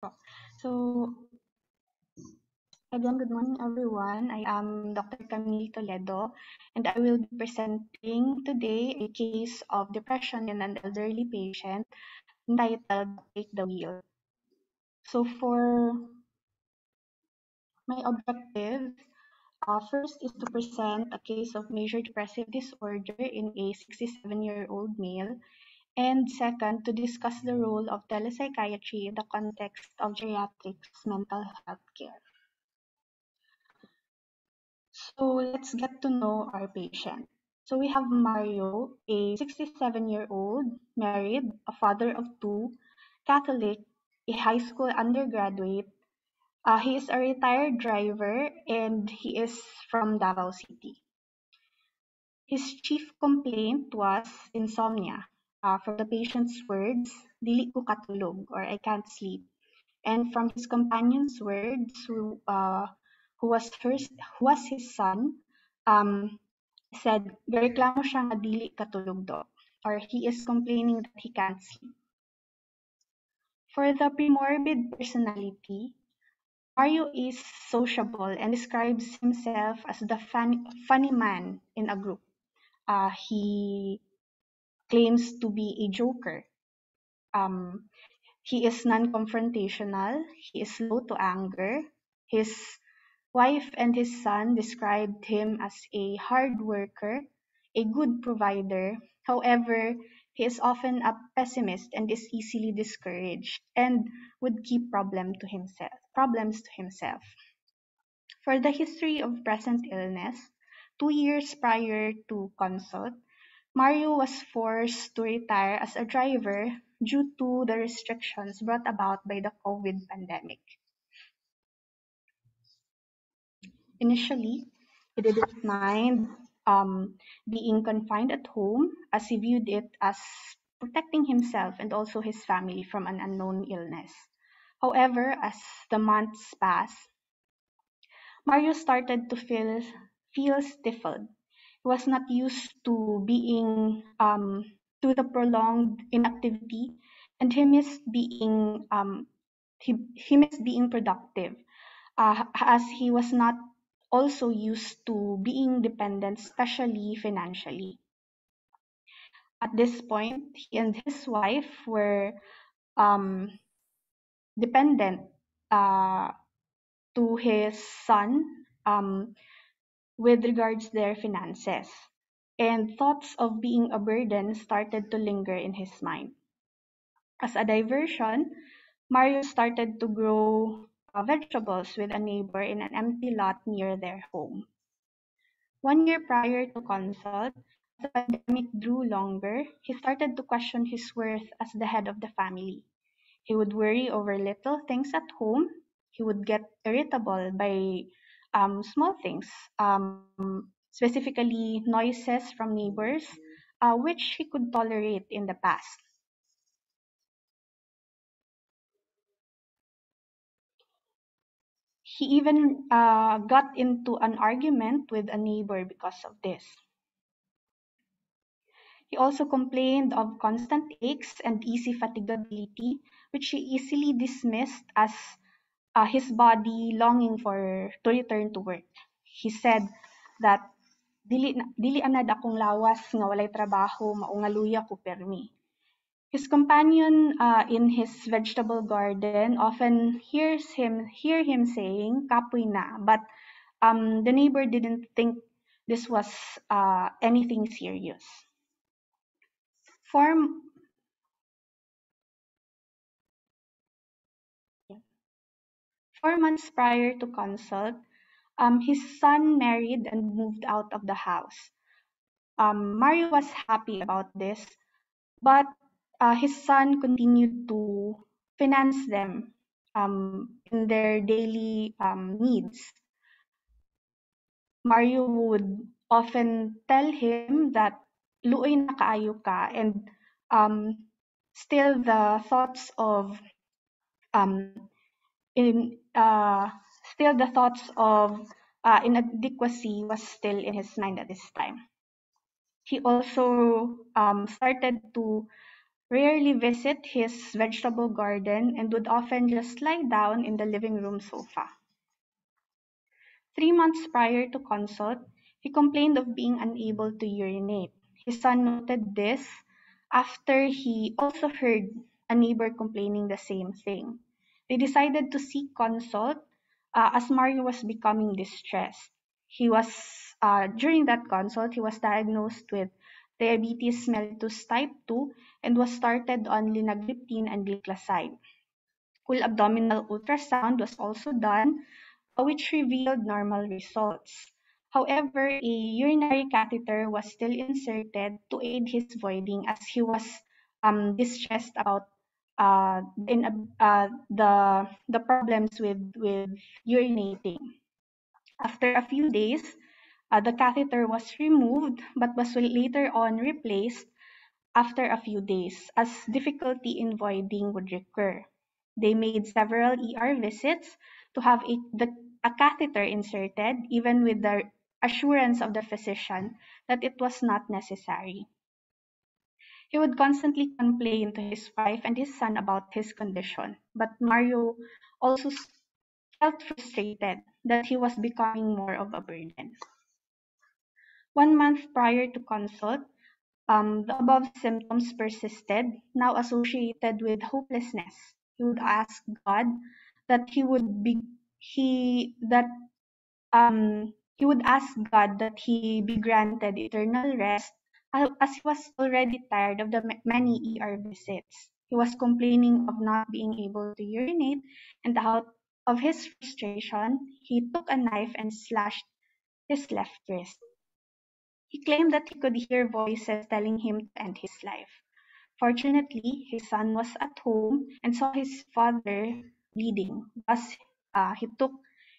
So, again, good morning, everyone. I am Dr. Camille Toledo, and I will be presenting today a case of depression in an elderly patient entitled Take the Wheel. So, for my objective, uh, first is to present a case of major depressive disorder in a 67-year-old male and second, to discuss the role of telepsychiatry in the context of geriatrics mental health care. So let's get to know our patient. So we have Mario, a 67-year-old, married, a father of two, Catholic, a high school undergraduate. Uh, he is a retired driver and he is from Davao City. His chief complaint was insomnia. Uh, from the patient's words, dili ko katulog or I can't sleep. And from his companion's words, who, uh, who was her, who was his son, um, said, gareklamo siya nga dili katulog do, or he is complaining that he can't sleep. For the premorbid personality, Mario is sociable and describes himself as the fun, funny man in a group. Uh, he claims to be a joker. Um, he is non-confrontational. He is slow to anger. His wife and his son described him as a hard worker, a good provider. However, he is often a pessimist and is easily discouraged and would keep problem to himself, problems to himself. For the history of present illness, two years prior to consult, Mario was forced to retire as a driver due to the restrictions brought about by the COVID pandemic. Initially, he didn't mind um, being confined at home as he viewed it as protecting himself and also his family from an unknown illness. However, as the months passed, Mario started to feel feel stifled was not used to being um, to the prolonged inactivity and he missed being um, he, he missed being productive uh, as he was not also used to being dependent especially financially. At this point he and his wife were um, dependent uh, to his son um, with regards their finances, and thoughts of being a burden started to linger in his mind. As a diversion, Mario started to grow uh, vegetables with a neighbor in an empty lot near their home. One year prior to consult, as the pandemic drew longer, he started to question his worth as the head of the family. He would worry over little things at home. He would get irritable by um, small things, um, specifically noises from neighbors, uh, which he could tolerate in the past. He even uh, got into an argument with a neighbor because of this. He also complained of constant aches and easy fatigability, which he easily dismissed as uh, his body longing for to return to work. He said that dili dili anad akong lawas nga walay trabaho maungaluya ko permi. His companion uh, in his vegetable garden often hears him hear him saying kapoy na, but um, the neighbor didn't think this was uh, anything serious. For Four months prior to consult, um, his son married and moved out of the house. Um, Mario was happy about this, but uh, his son continued to finance them um, in their daily um, needs. Mario would often tell him that luoy na kaayo ka and um, still the thoughts of um, in still the thoughts of uh, inadequacy was still in his mind at this time. He also um, started to rarely visit his vegetable garden, and would often just lie down in the living room sofa. Three months prior to consult, he complained of being unable to urinate. His son noted this after he also heard a neighbor complaining the same thing. They decided to seek consult uh, as Mario was becoming distressed. He was uh, during that consult he was diagnosed with diabetes mellitus type 2 and was started on linagliptin and gliclazide. Full abdominal ultrasound was also done, uh, which revealed normal results. However, a urinary catheter was still inserted to aid his voiding as he was um, distressed about uh, in, uh, the, the problems with, with urinating. After a few days, uh, the catheter was removed but was later on replaced after a few days as difficulty in voiding would recur. They made several ER visits to have a, the, a catheter inserted, even with the assurance of the physician that it was not necessary. He would constantly complain to his wife and his son about his condition, but Mario also felt frustrated that he was becoming more of a burden. One month prior to consult, um, the above symptoms persisted, now associated with hopelessness. He would ask God that he would be he that um he would ask God that he be granted eternal rest as he was already tired of the many ER visits. He was complaining of not being able to urinate, and out of his frustration, he took a knife and slashed his left wrist. He claimed that he could hear voices telling him to end his life. Fortunately, his son was at home and saw his father bleeding. Thus, uh, he took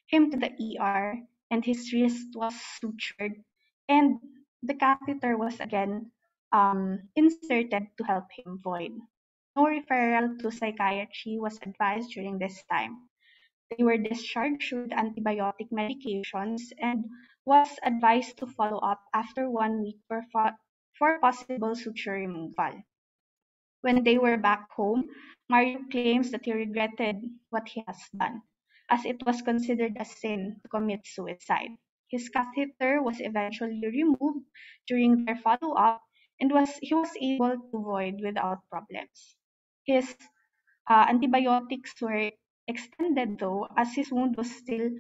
him to the ER and his wrist was sutured and the catheter was again um, inserted to help him void. No referral to psychiatry was advised during this time. They were discharged with antibiotic medications and was advised to follow up after one week for, for possible suture removal. When they were back home, Mario claims that he regretted what he has done, as it was considered a sin to commit suicide. His catheter was eventually removed during their follow-up and was he was able to void without problems. His uh, antibiotics were extended though, as his wound was still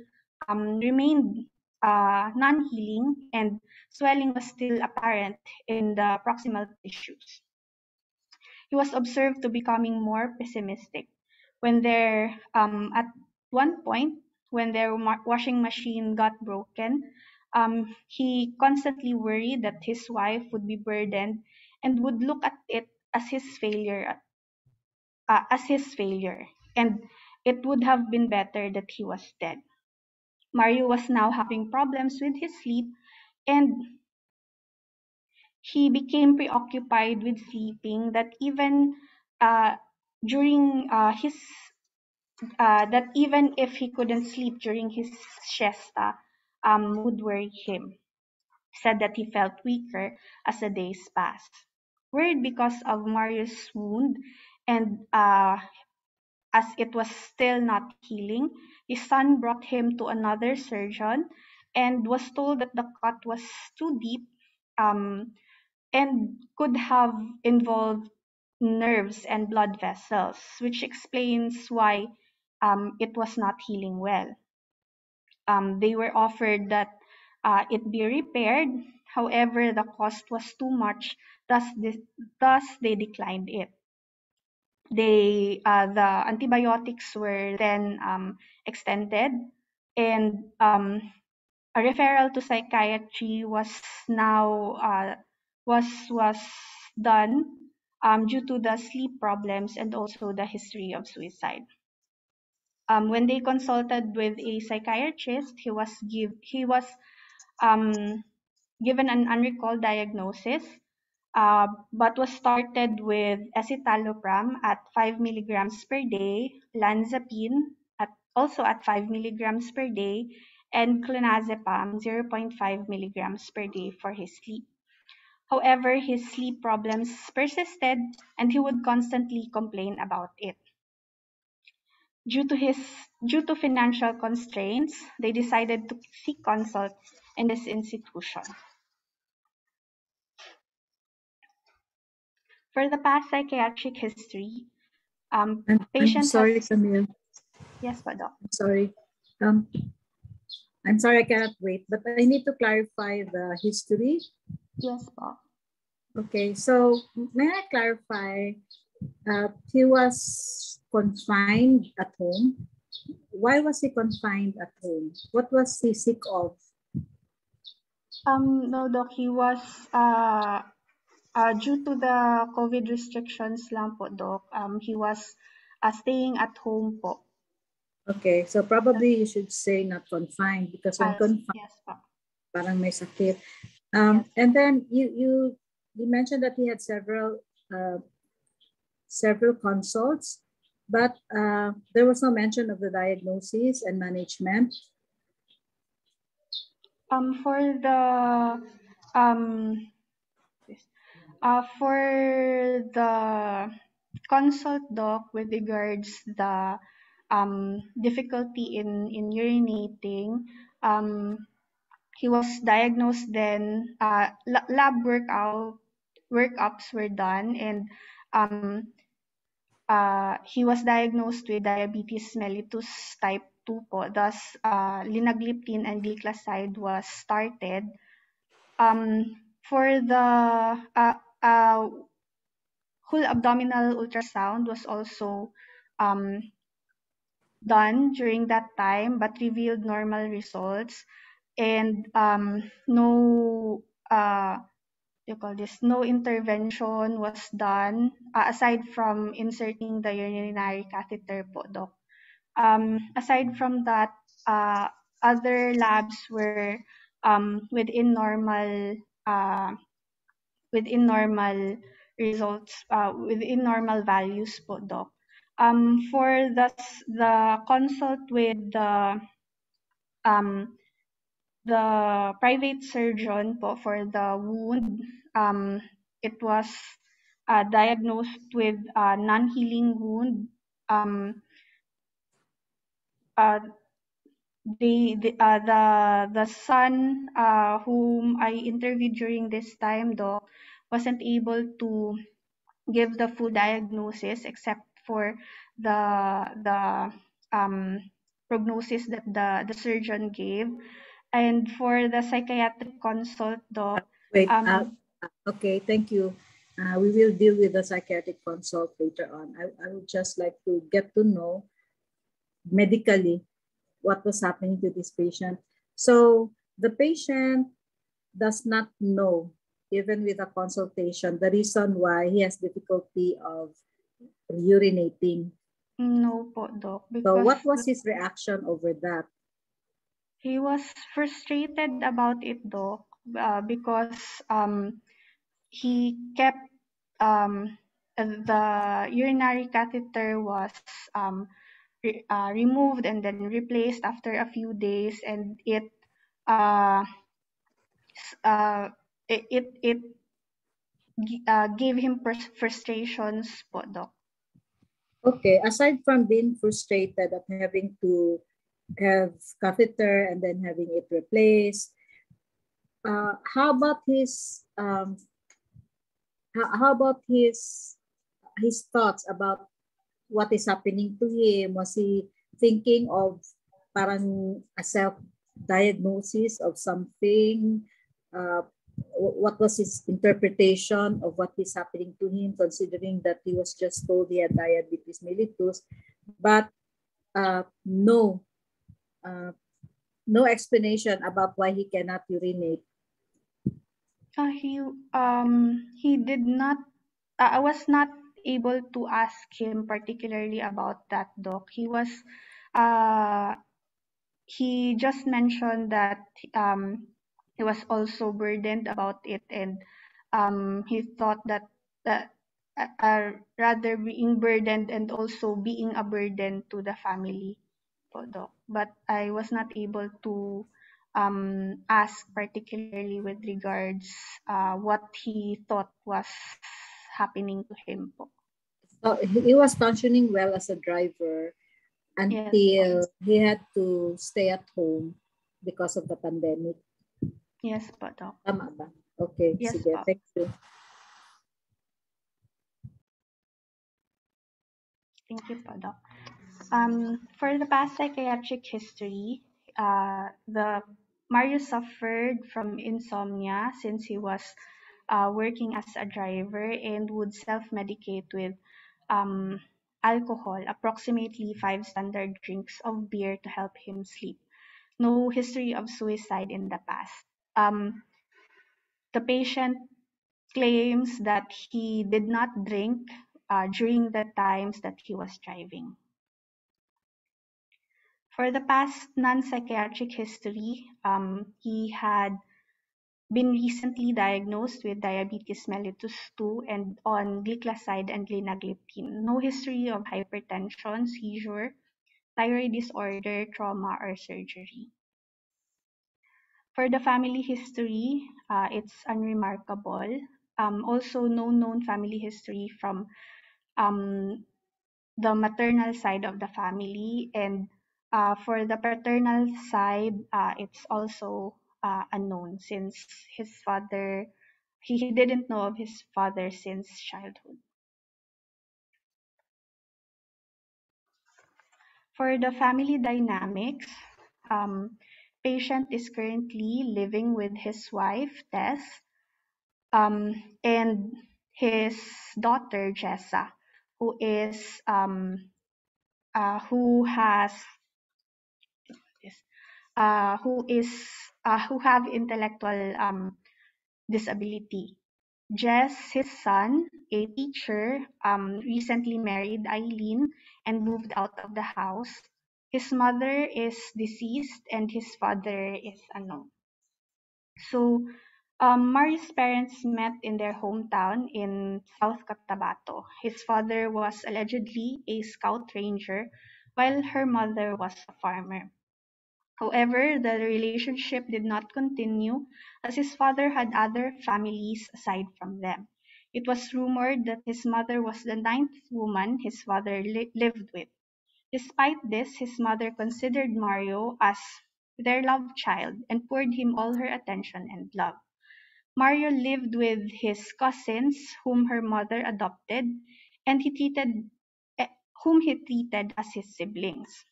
um, remained uh, non-healing and swelling was still apparent in the proximal tissues. He was observed to becoming more pessimistic when there, um, at one point, when their washing machine got broken, um, he constantly worried that his wife would be burdened and would look at it as his failure, uh, as his failure, and it would have been better that he was dead. Mario was now having problems with his sleep and he became preoccupied with sleeping that even uh, during uh, his uh, that even if he couldn't sleep during his siesta um, would worry him. Said that he felt weaker as the days passed. Worried because of mario's wound and uh, as it was still not healing his son brought him to another surgeon and was told that the cut was too deep um, and could have involved nerves and blood vessels, which explains why um, it was not healing well. Um, they were offered that uh, it be repaired, however, the cost was too much, thus, this, thus they declined it. They, uh, the antibiotics were then um, extended, and um, a referral to psychiatry was now uh, was was done um, due to the sleep problems and also the history of suicide. Um, when they consulted with a psychiatrist, he was give he was um, given an unrecalled diagnosis, uh, but was started with escitalopram at 5 milligrams per day, olanzapine at also at 5 milligrams per day, and clonazepam 0.5 milligrams per day for his sleep. However, his sleep problems persisted and he would constantly complain about it. Due to his due to financial constraints, they decided to seek consult in this institution. For the past psychiatric history, um, I'm, I'm sorry, Camille. yes, Doc. I'm sorry. Um, I'm sorry I cannot wait, but I need to clarify the history. Yes, po. Okay, so may I clarify? Uh, he was confined at home. Why was he confined at home? What was he sick of? Um, no, Doc, he was, uh, uh, due to the COVID restrictions lang po, Doc, um, he was uh, staying at home po. Okay, so probably you should say not confined because when confined, yes, po. parang may sakit. Um, and then you you you mentioned that he had several uh, several consults, but uh, there was no mention of the diagnosis and management. Um, for the um, uh, for the consult doc with regards the um difficulty in in urinating, um, he was diagnosed then. Uh, la- lab workout workups were done and um uh, he was diagnosed with diabetes mellitus type 2 po. Thus, uh, linagliptin and gliclazide was started. Um, for the uh, uh, whole abdominal ultrasound was also um, done during that time but revealed normal results and um, no uh, you call this no intervention was done uh, aside from inserting the urinary catheter po doc. Um, aside from that uh, other labs were um, within normal uh, within normal results uh, within normal values po doc. Um, for the the consult with the um, the private surgeon po for the wound, um, it was uh, diagnosed with a non-healing wound. Um, uh, the the uh, the the son uh, whom I interviewed during this time though wasn't able to give the full diagnosis except for the the um, prognosis that the the surgeon gave and for the psychiatric consult doc Wait, um, uh, okay, thank you. Uh, we will deal with the psychiatric consult later on. I, I would just like to get to know medically what was happening to this patient. So the patient does not know, even with a consultation, the reason why he has difficulty of urinating. no po doc So what was his reaction over that? He was frustrated about it though, uh, because um, he kept um, the urinary catheter was um, re- uh, removed and then replaced after a few days and it uh, uh, it it, it uh, gave him frustrations po doc. Okay, aside from being frustrated at having to have catheter and then having it replaced, uh, how about his um, how, about his his thoughts about what is happening to him? Was he thinking of parang a self diagnosis of something? Uh, what was his interpretation of what is happening to him, considering that he was just told he had diabetes mellitus, but uh, no, uh, no explanation about why he cannot urinate. Uh, he um he did not. Uh, I was not able to ask him particularly about that doc. He was, uh, he just mentioned that um he was also burdened about it and um he thought that that uh, uh, rather being burdened and also being a burden to the family po, doc. But I was not able to um, asked particularly with regards uh, what he thought was happening to him po. So he was functioning well as a driver until yes. he had to stay at home because of the pandemic. Yes po, Doc. Tama ba? Okay, yes, sige. Po. Thank you. Thank you po, Doc. Um, for the past psychiatric history, uh, the Mario suffered from insomnia since he was uh, working as a driver and would self-medicate with um, alcohol, approximately five standard drinks of beer to help him sleep. No history of suicide in the past. Um, the patient claims that he did not drink uh, during the times that he was driving. For the past non-psychiatric history, um, he had been recently diagnosed with diabetes mellitus 2 and on gliclazide and linagliptin. No history of hypertension, seizure, thyroid disorder, trauma, or surgery. For the family history, uh, it's unremarkable. Um, also, no known family history from um, the maternal side of the family and uh, for the paternal side, uh, it's also uh, unknown since his father, he, he didn't know of his father since childhood. For the family dynamics, um, patient is currently living with his wife, Tess, um, and his daughter, Jessa, who is um, uh, who has uh, who is uh, who have intellectual um, disability. Jess, his son, a teacher, um, recently married Eileen and moved out of the house. His mother is deceased and his father is unknown. So, um, Mario's parents met in their hometown in South Cotabato. His father was allegedly a scout ranger, while her mother was a farmer. However, the relationship did not continue as his father had other families aside from them. It was rumored that his mother was the ninth woman his father li lived with. Despite this, his mother considered Mario as their love child and poured him all her attention and love. Mario lived with his cousins, whom her mother adopted, and he treated eh, whom he treated as his siblings.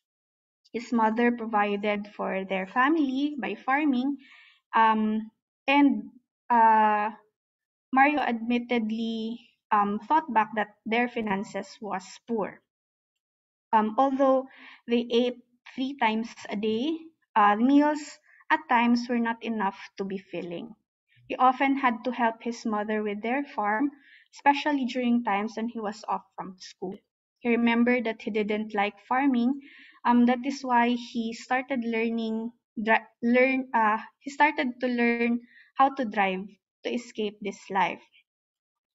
His mother provided for their family by farming, um, and uh, Mario admittedly um, thought back that their finances was poor. Um, although they ate three times a day, uh, meals at times were not enough to be filling. He often had to help his mother with their farm, especially during times when he was off from school. He remembered that he didn't like farming um, that is why he started learning learn uh, he started to learn how to drive to escape this life.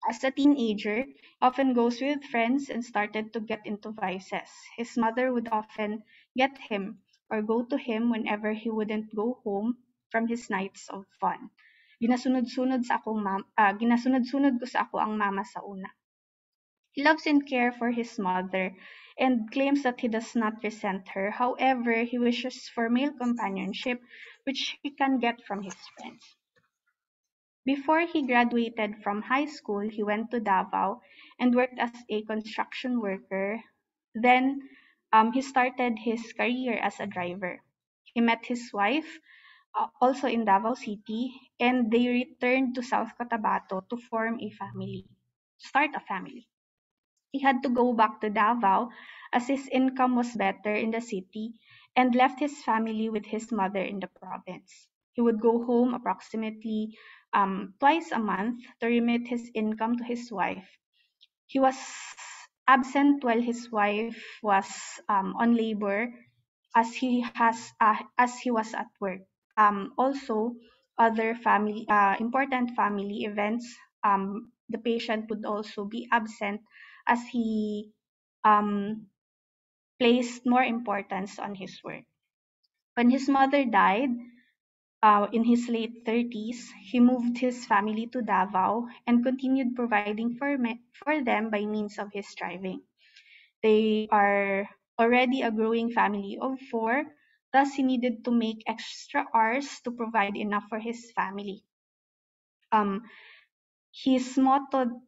As a teenager often goes with friends and started to get into vices. His mother would often get him or go to him whenever he wouldn't go home from his nights of fun. Ginasunod-sunod sa akong mam uh, ginasunod-sunod ko sa ako ang mama sa una. He loves and cares for his mother and claims that he does not resent her. However, he wishes for male companionship, which he can get from his friends. Before he graduated from high school, he went to Davao and worked as a construction worker. Then um, he started his career as a driver. He met his wife, uh, also in Davao City, and they returned to South Cotabato to form a family, start a family. He had to go back to Davao as his income was better in the city and left his family with his mother in the province. He would go home approximately um, twice a month to remit his income to his wife. He was absent while his wife was um, on labor as he has uh, as he was at work. Um, also, other family uh, important family events, um, the patient would also be absent as he um, placed more importance on his work. When his mother died, uh, in his late 30s, he moved his family to Davao and continued providing for, me- for them by means of his driving. They are already a growing family of four, thus, he needed to make extra hours to provide enough for his family. Um, his motto,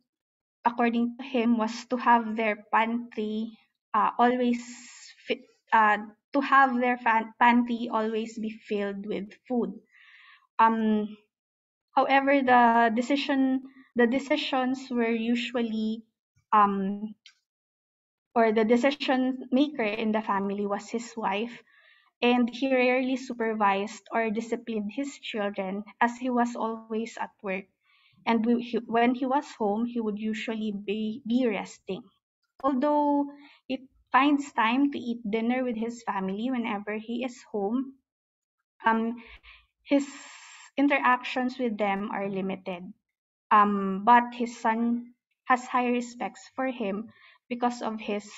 according to him, was to have their pantry uh, always fit, uh, to have their fan- pantry always be filled with food. Um, however, the decision the decisions were usually um, or the decision maker in the family was his wife, and he rarely supervised or disciplined his children as he was always at work. And we- he- when he was home, he would usually be, be resting. Although he finds time to eat dinner with his family whenever he is home, um, his interactions with them are limited. Um, but his son has high respects for him because of his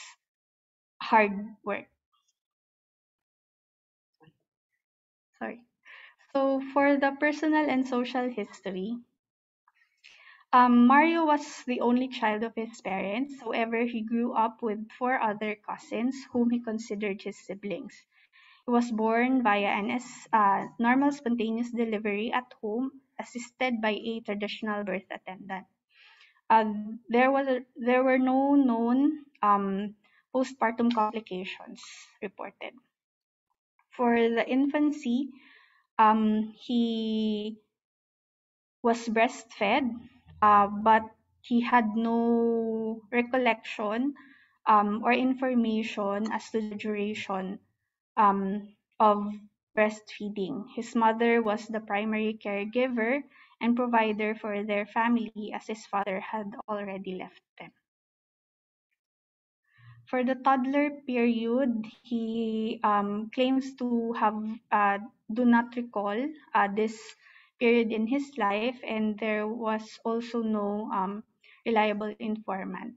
hard work. Sorry. So for the personal and social history, um, Mario was the only child of his parents. However, he grew up with four other cousins whom he considered his siblings. He was born via an uh, normal spontaneous delivery at home, assisted by a traditional birth attendant. Uh, there was a, there were no known um, postpartum complications reported. For the infancy, um, he was breastfed, uh, but he had no recollection um, or information as to the duration um, of breastfeeding. His mother was the primary caregiver and provider for their family as his father had already left them. For the toddler period, he um, claims to have uh, do not recall uh, this period in his life, and there was also no um, reliable informant.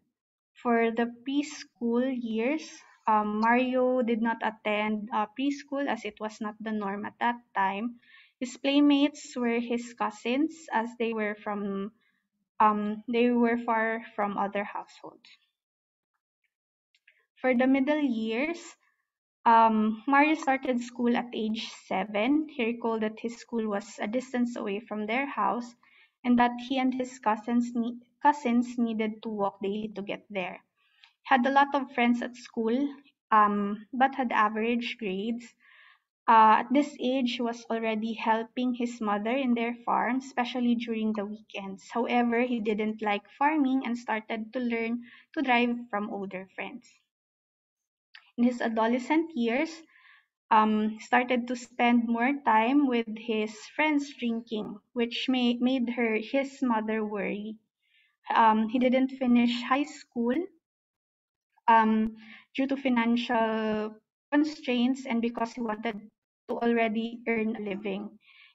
For the preschool years, um, Mario did not attend uh, preschool as it was not the norm at that time. His playmates were his cousins as they were from um, they were far from other households. For the middle years, um, Mario started school at age seven. He recalled that his school was a distance away from their house and that he and his cousins, ne- cousins needed to walk daily to get there. He had a lot of friends at school, um, but had average grades. Uh, at this age, he was already helping his mother in their farm, especially during the weekends. However, he didn't like farming and started to learn to drive from older friends in his adolescent years, um, started to spend more time with his friends drinking, which may, made her his mother worry. Um, he didn't finish high school um, due to financial constraints and because he wanted to already earn a living.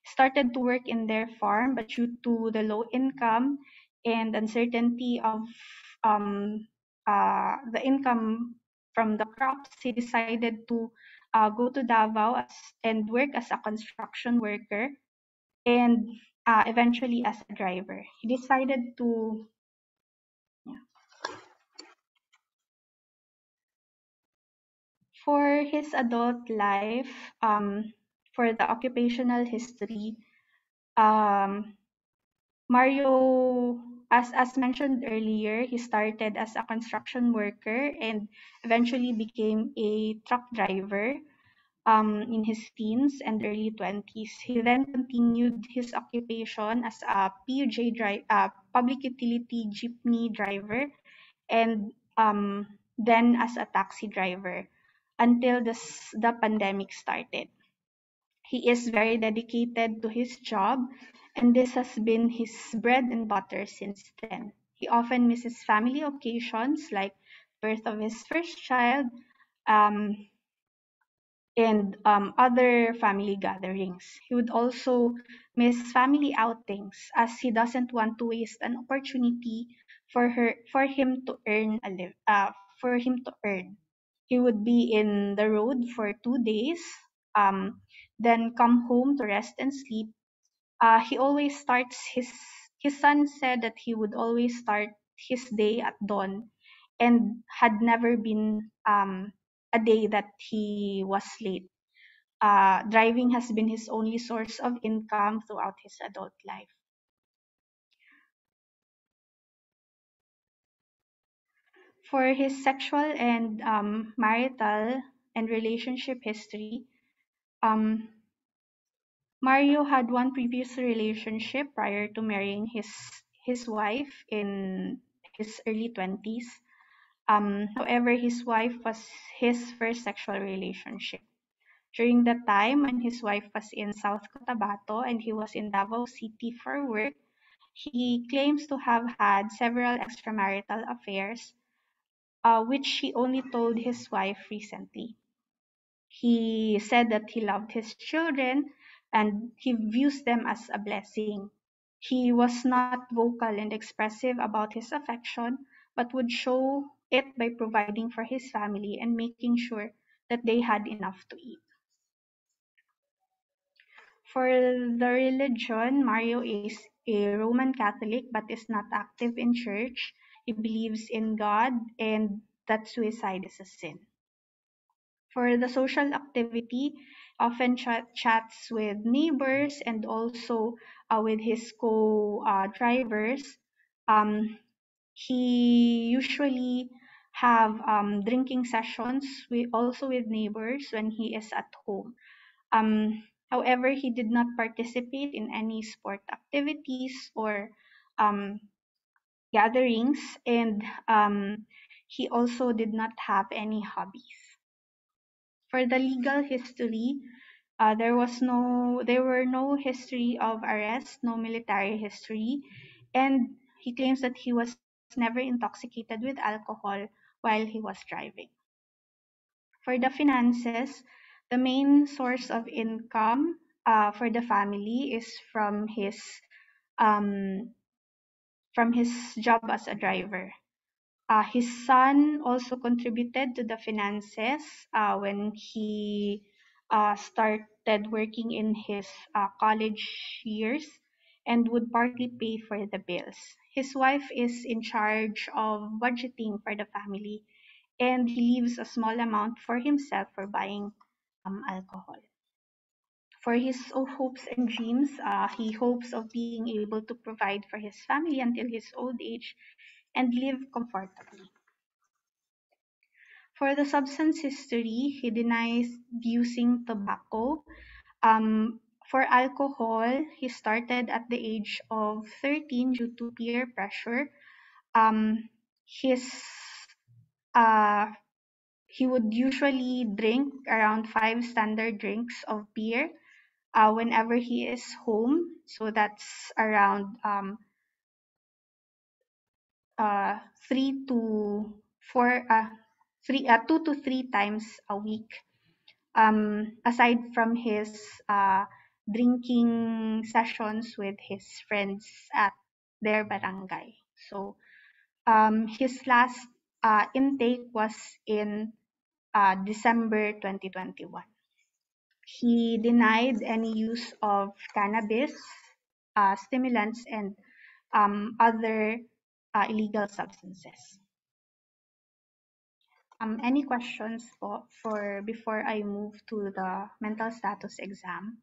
Started to work in their farm, but due to the low income and uncertainty of um, uh, the income from the crops, he decided to uh, go to Davao as, and work as a construction worker and uh, eventually as a driver. He decided to for his adult life, um, for the occupational history, um, Mario, as as mentioned earlier, he started as a construction worker and eventually became a truck driver um, in his teens and early 20s. He then continued his occupation as a PUJ drive, uh, public utility jeepney driver, and um, then as a taxi driver until this, the pandemic started. He is very dedicated to his job, and this has been his bread and butter since then. He often misses family occasions like birth of his first child um, and um, other family gatherings. He would also miss family outings as he doesn't want to waste an opportunity for her for him to earn a live uh, for him to earn. He would be in the road for two days um, then come home to rest and sleep. Uh, he always starts his his son said that he would always start his day at dawn and had never been um, a day that he was late. Uh, driving has been his only source of income throughout his adult life. For his sexual and um, marital and relationship history, um, Mario had one previous relationship prior to marrying his his wife in his early 20s. Um, however, his wife was his first sexual relationship. During the time when his wife was in South Cotabato and he was in Davao City for work, he claims to have had several extramarital affairs, uh, which he only told his wife recently. He said that he loved his children and he views them as a blessing. He was not vocal and expressive about his affection, but would show it by providing for his family and making sure that they had enough to eat. For the religion, Mario is a Roman Catholic but is not active in church. He believes in God and that suicide is a sin. For the social activity, often chat, chats with neighbors and also uh, with his co-drivers. Uh, um, he usually have um, drinking sessions with, also with neighbors when he is at home. Um, however, he did not participate in any sport activities or um, gatherings, and um, he also did not have any hobbies. For the legal history, uh, there was no, there were no history of arrest, no military history, and he claims that he was never intoxicated with alcohol while he was driving. For the finances, the main source of income uh, for the family is from his um, from his job as a driver. Uh, his son also contributed to the finances uh, when he uh, started working in his college years and would partly pay for the bills. His wife is in charge of budgeting for the family and he leaves a small amount for himself for buying um, alcohol. For his hopes and dreams, uh, he hopes of being able to provide for his family until his old age and live comfortably. For the substance history, he denies using tobacco. Um, for alcohol, he started at the age of 13 due to peer pressure. Um, his uh, he would usually drink around five standard drinks of beer uh, whenever he is home. So that's around um, uh, three to four, uh, three, uh, two to three times a week. Um, aside from his uh, drinking sessions with his friends at their barangay. So um, his last uh, intake was in uh, December 2021. He denied any use of cannabis, uh, stimulants, and um, other uh, illegal substances. Um, any questions for, for before I move to the mental status exam?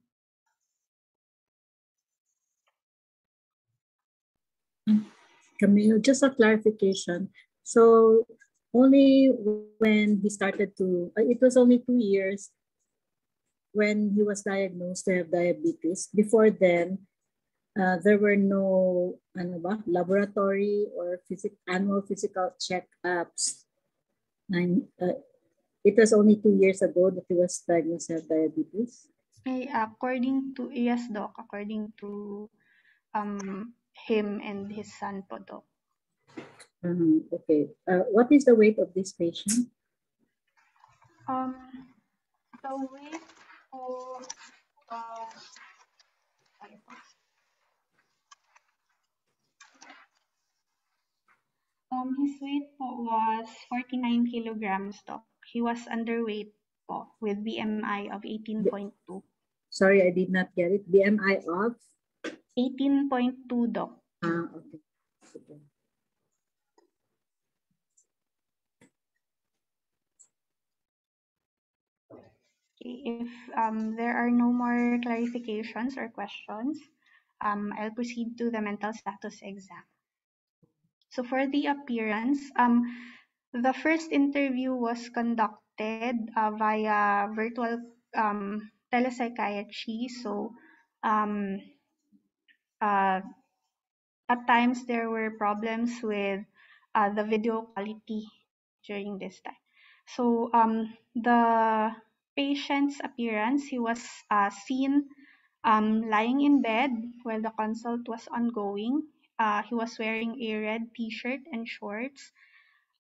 Camille, just a clarification. So only when he started to, uh, it was only two years when he was diagnosed to have diabetes. Before then, uh, there were no ano ba, laboratory or physic, annual physical checkups. And, uh, it was only two years ago that he was diagnosed with diabetes. Okay, according to, yes, doc, according to um, him and his son po, doc. Um, okay. Uh, what is the weight of this patient? Um, the weight for uh, um, his weight po was 49 kilograms, doc. He was underweight po, with BMI of 18.2. Sorry, I did not get it. BMI of? 18.2, Doc. Ah, okay. okay. If um, there are no more clarifications or questions, um, I'll proceed to the mental status exam. So for the appearance, um, the first interview was conducted uh, via virtual um, telepsychiatry. So um, uh, at times there were problems with uh, the video quality during this time. So um, the patient's appearance, he was uh, seen um, lying in bed while the consult was ongoing. Uh, he was wearing a red t-shirt and shorts.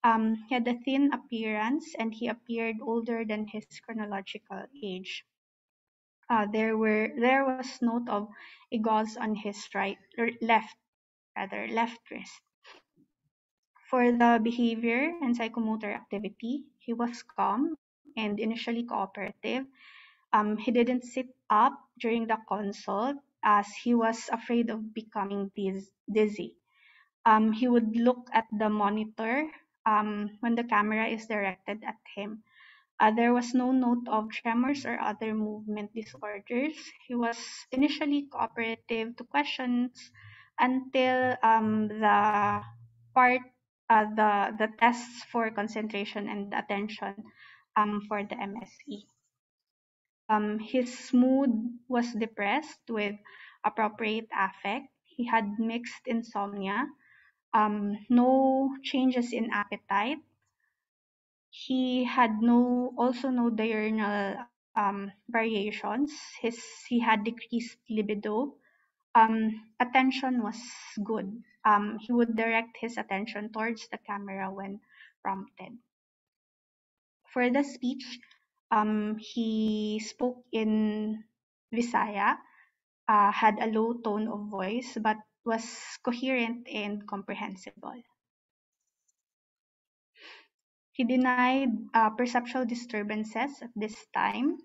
Um, he had a thin appearance and he appeared older than his chronological age. Uh, there were there was note of a gauze on his right or left rather left wrist. For the behavior and psychomotor activity, he was calm and initially cooperative. Um, he didn't sit up during the consult as he was afraid of becoming dizzy. Um, he would look at the monitor um, when the camera is directed at him. Uh, there was no note of tremors or other movement disorders. He was initially cooperative to questions until um, the part uh, the the tests for concentration and attention um, for the MSE. Um, his mood was depressed with appropriate affect. He had mixed insomnia, um, no changes in appetite, he had no also no diurnal um, variations. His he had decreased libido. Um, attention was good. Um, he would direct his attention towards the camera when prompted. For the speech, um, he spoke in Visaya, uh, had a low tone of voice, but was coherent and comprehensible. He denied uh, perceptual disturbances at this time.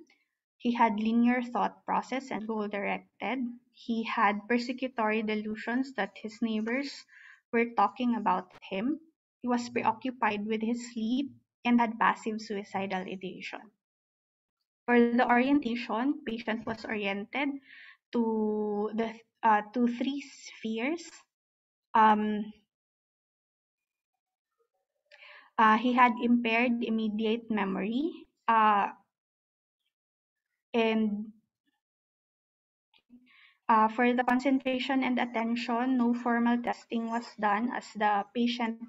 He had linear thought process and goal directed. He had persecutory delusions that his neighbors were talking about him. He was preoccupied with his sleep and had passive suicidal ideation. For the orientation, patient was oriented to the uh, to three spheres. Um, uh, he had impaired immediate memory uh, and uh, for the concentration and attention, no formal testing was done as the patient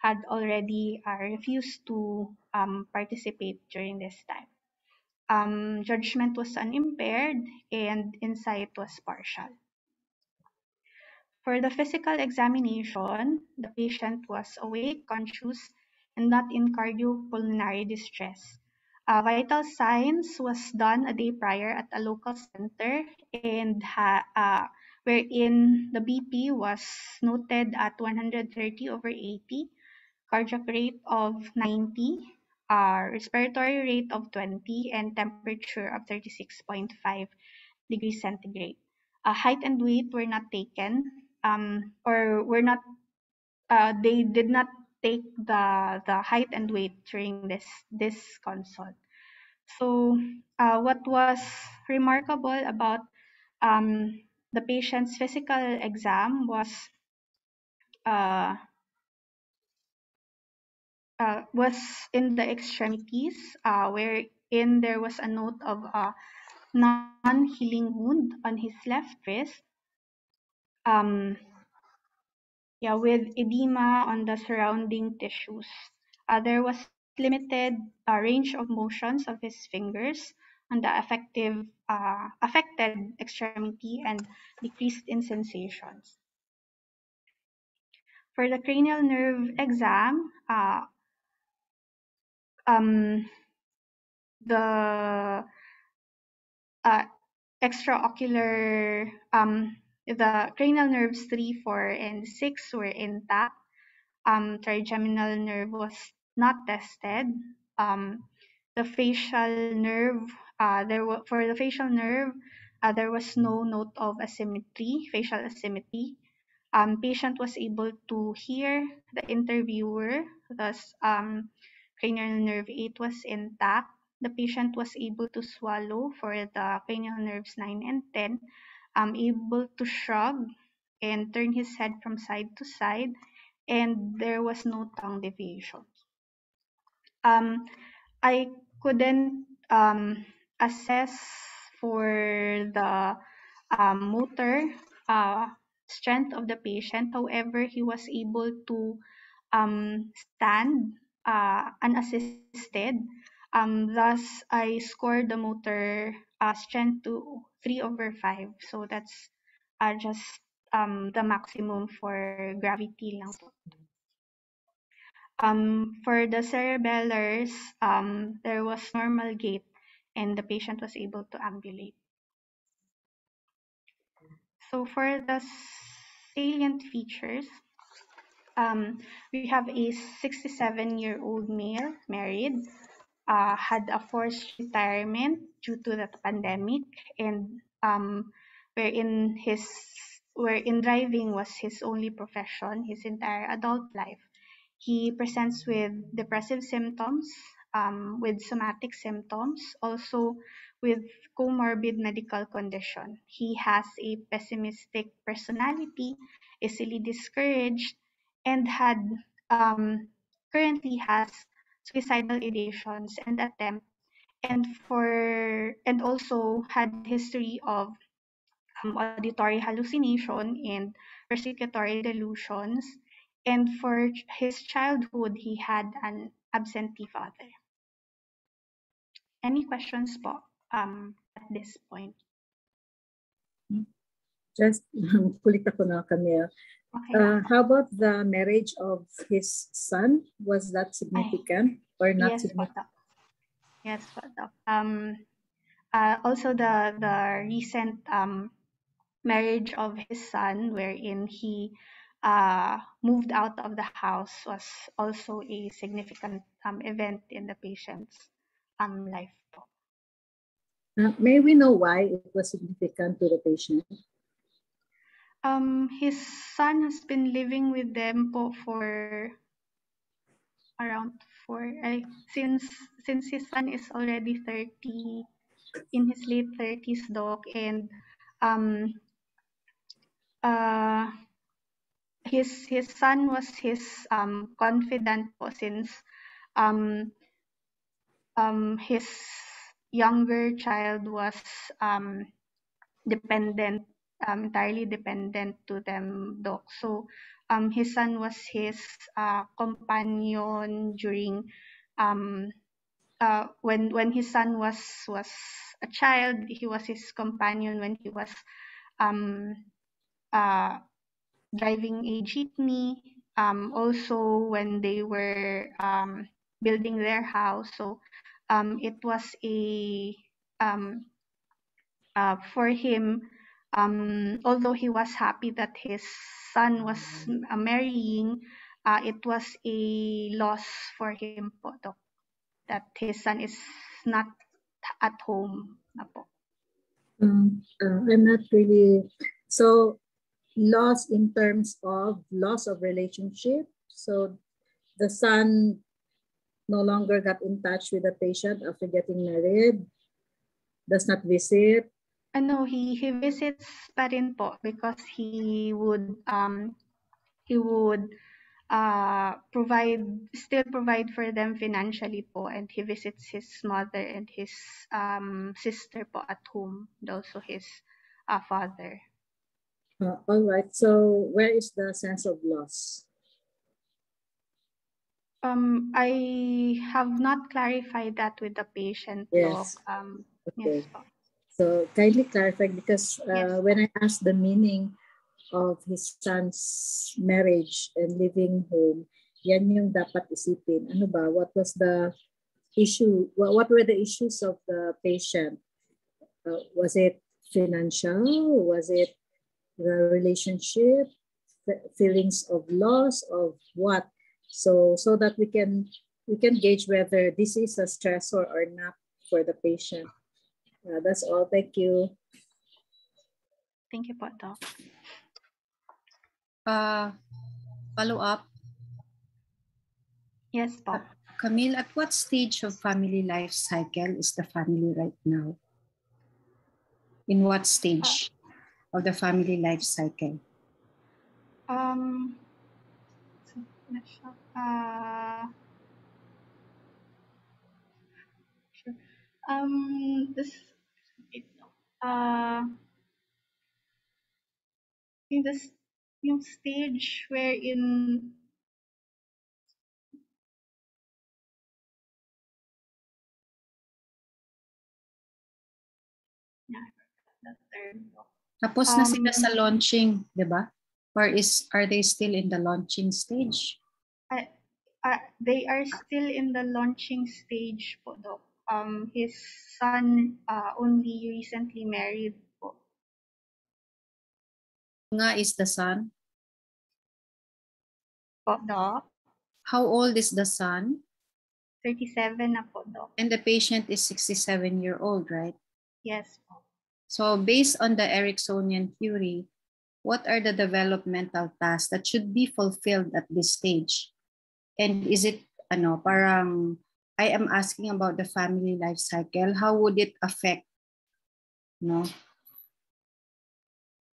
had already uh, refused to um, participate during this time. Um, judgment was unimpaired and insight was partial. For the physical examination, the patient was awake, conscious, and not in cardiopulmonary distress. Uh, vital signs was done a day prior at a local center and ha, uh, wherein the BP was noted at 130 over 80, cardiac rate of 90, uh, respiratory rate of 20, and temperature of 36.5 degrees centigrade. Uh, height and weight were not taken um, or were not, uh, they did not take the the height and weight during this this consult. So uh, what was remarkable about um, the patient's physical exam was uh, uh, was in the extremities, uh, wherein there was a note of a non-healing wound on his left wrist. Um, yeah, with edema on the surrounding tissues. Uh, there was limited uh, range of motions of his fingers on the uh, affected extremity and decreased in sensations. For the cranial nerve exam, uh, um, the uh, extraocular um, the cranial nerves 3, 4, and 6 were intact. Um, trigeminal nerve was not tested. Um, the facial nerve, uh, there were for the facial nerve, uh, there was no note of asymmetry, facial asymmetry. Um, patient was able to hear the interviewer, thus um, cranial nerve 8 was intact. The patient was able to swallow for the cranial nerves 9 and 10, um, able to shrug and turn his head from side to side, and there was no tongue deviation. Um, I couldn't um, assess for the um, motor uh, strength of the patient. However, he was able to um, stand uh, unassisted. Um, thus, I scored the motor uh, strength to 3 over 5. So that's uh, just um, the maximum for gravity lang. Um, for the cerebellars, um, there was normal gait and the patient was able to ambulate. So for the salient features, um, we have a 67-year-old male, married, uh, had a forced retirement due to the pandemic, and um, wherein his wherein driving was his only profession his entire adult life. He presents with depressive symptoms, um, with somatic symptoms, also with comorbid medical condition. He has a pessimistic personality, easily discouraged, and had um, currently has suicidal ideations and attempt and for and also had history of um, auditory hallucination and persecutory delusions and for his childhood, he had an absentee father. Any questions po um, at this point? Just kulit ako na. Okay. Uh, how about the marriage of his son? Was that significant or not yes, significant? Doc. Yes, Doc. Um, uh, also, the the recent um, marriage of his son, wherein he uh, moved out of the house was also a significant um, event in the patient's um, life. Uh, may we know why it was significant to the patient? Um, his son has been living with them po for around four uh, since since his son is already 30 in his late 30s doc and um uh his his son was his um, confidant po since um, um, his younger child was um, dependent um, entirely dependent to them doc so um, his son was his uh, companion during um, uh, when when his son was was a child he was his companion when he was um, uh, driving a jeepney, um, also when they were um, building their house. So um, it was a um, uh, for him. Um, although he was happy that his son was uh, marrying, uh, it was a loss for him po, that his son is not at home na po. Um, uh, I'm not really so loss in terms of loss of relationship. So the son no longer got in touch with the patient after getting married, does not visit. Ano, he he visits pa rin po because he would um he would uh provide still provide for them financially po and he visits his mother and his um sister po at home and also his uh, father. Uh, all right. So where is the sense of loss? Um, I have not clarified that with the patient. Yes. Um, Okay. yes. So kindly clarify because uh, Yes. when I asked the meaning of his son's marriage and living home, yan yung dapat isipin. Ano ba? What was the issue? What, what were the issues of the patient? Uh, was it financial? Was it the relationship? Fe- Feelings of loss of what? So so that we can we can gauge whether this is a stressor or not for the patient. Uh, that's all. Thank you. Thank you po, Doc. Uh, follow up. Yes po. Camille, at what stage of family life cycle is the family right now? In what stage of the family life cycle? Um, uh, sure. Um, this, uh, in this yung stage wherein. Tapos na sila Um, sa launching, di ba? Or is are they still in the launching stage? Uh, they are still in the launching stage po, Doc. Um, his son uh, only recently married po. Nga is the son? Po, Doc. How old is the son? 37 na po, Doc. And the patient is 67 year old, right? Yes po. So based on the Ericksonian theory, what are the developmental tasks that should be fulfilled at this stage? And is it, ano, parang, I am asking about the family life cycle. How would it affect, no?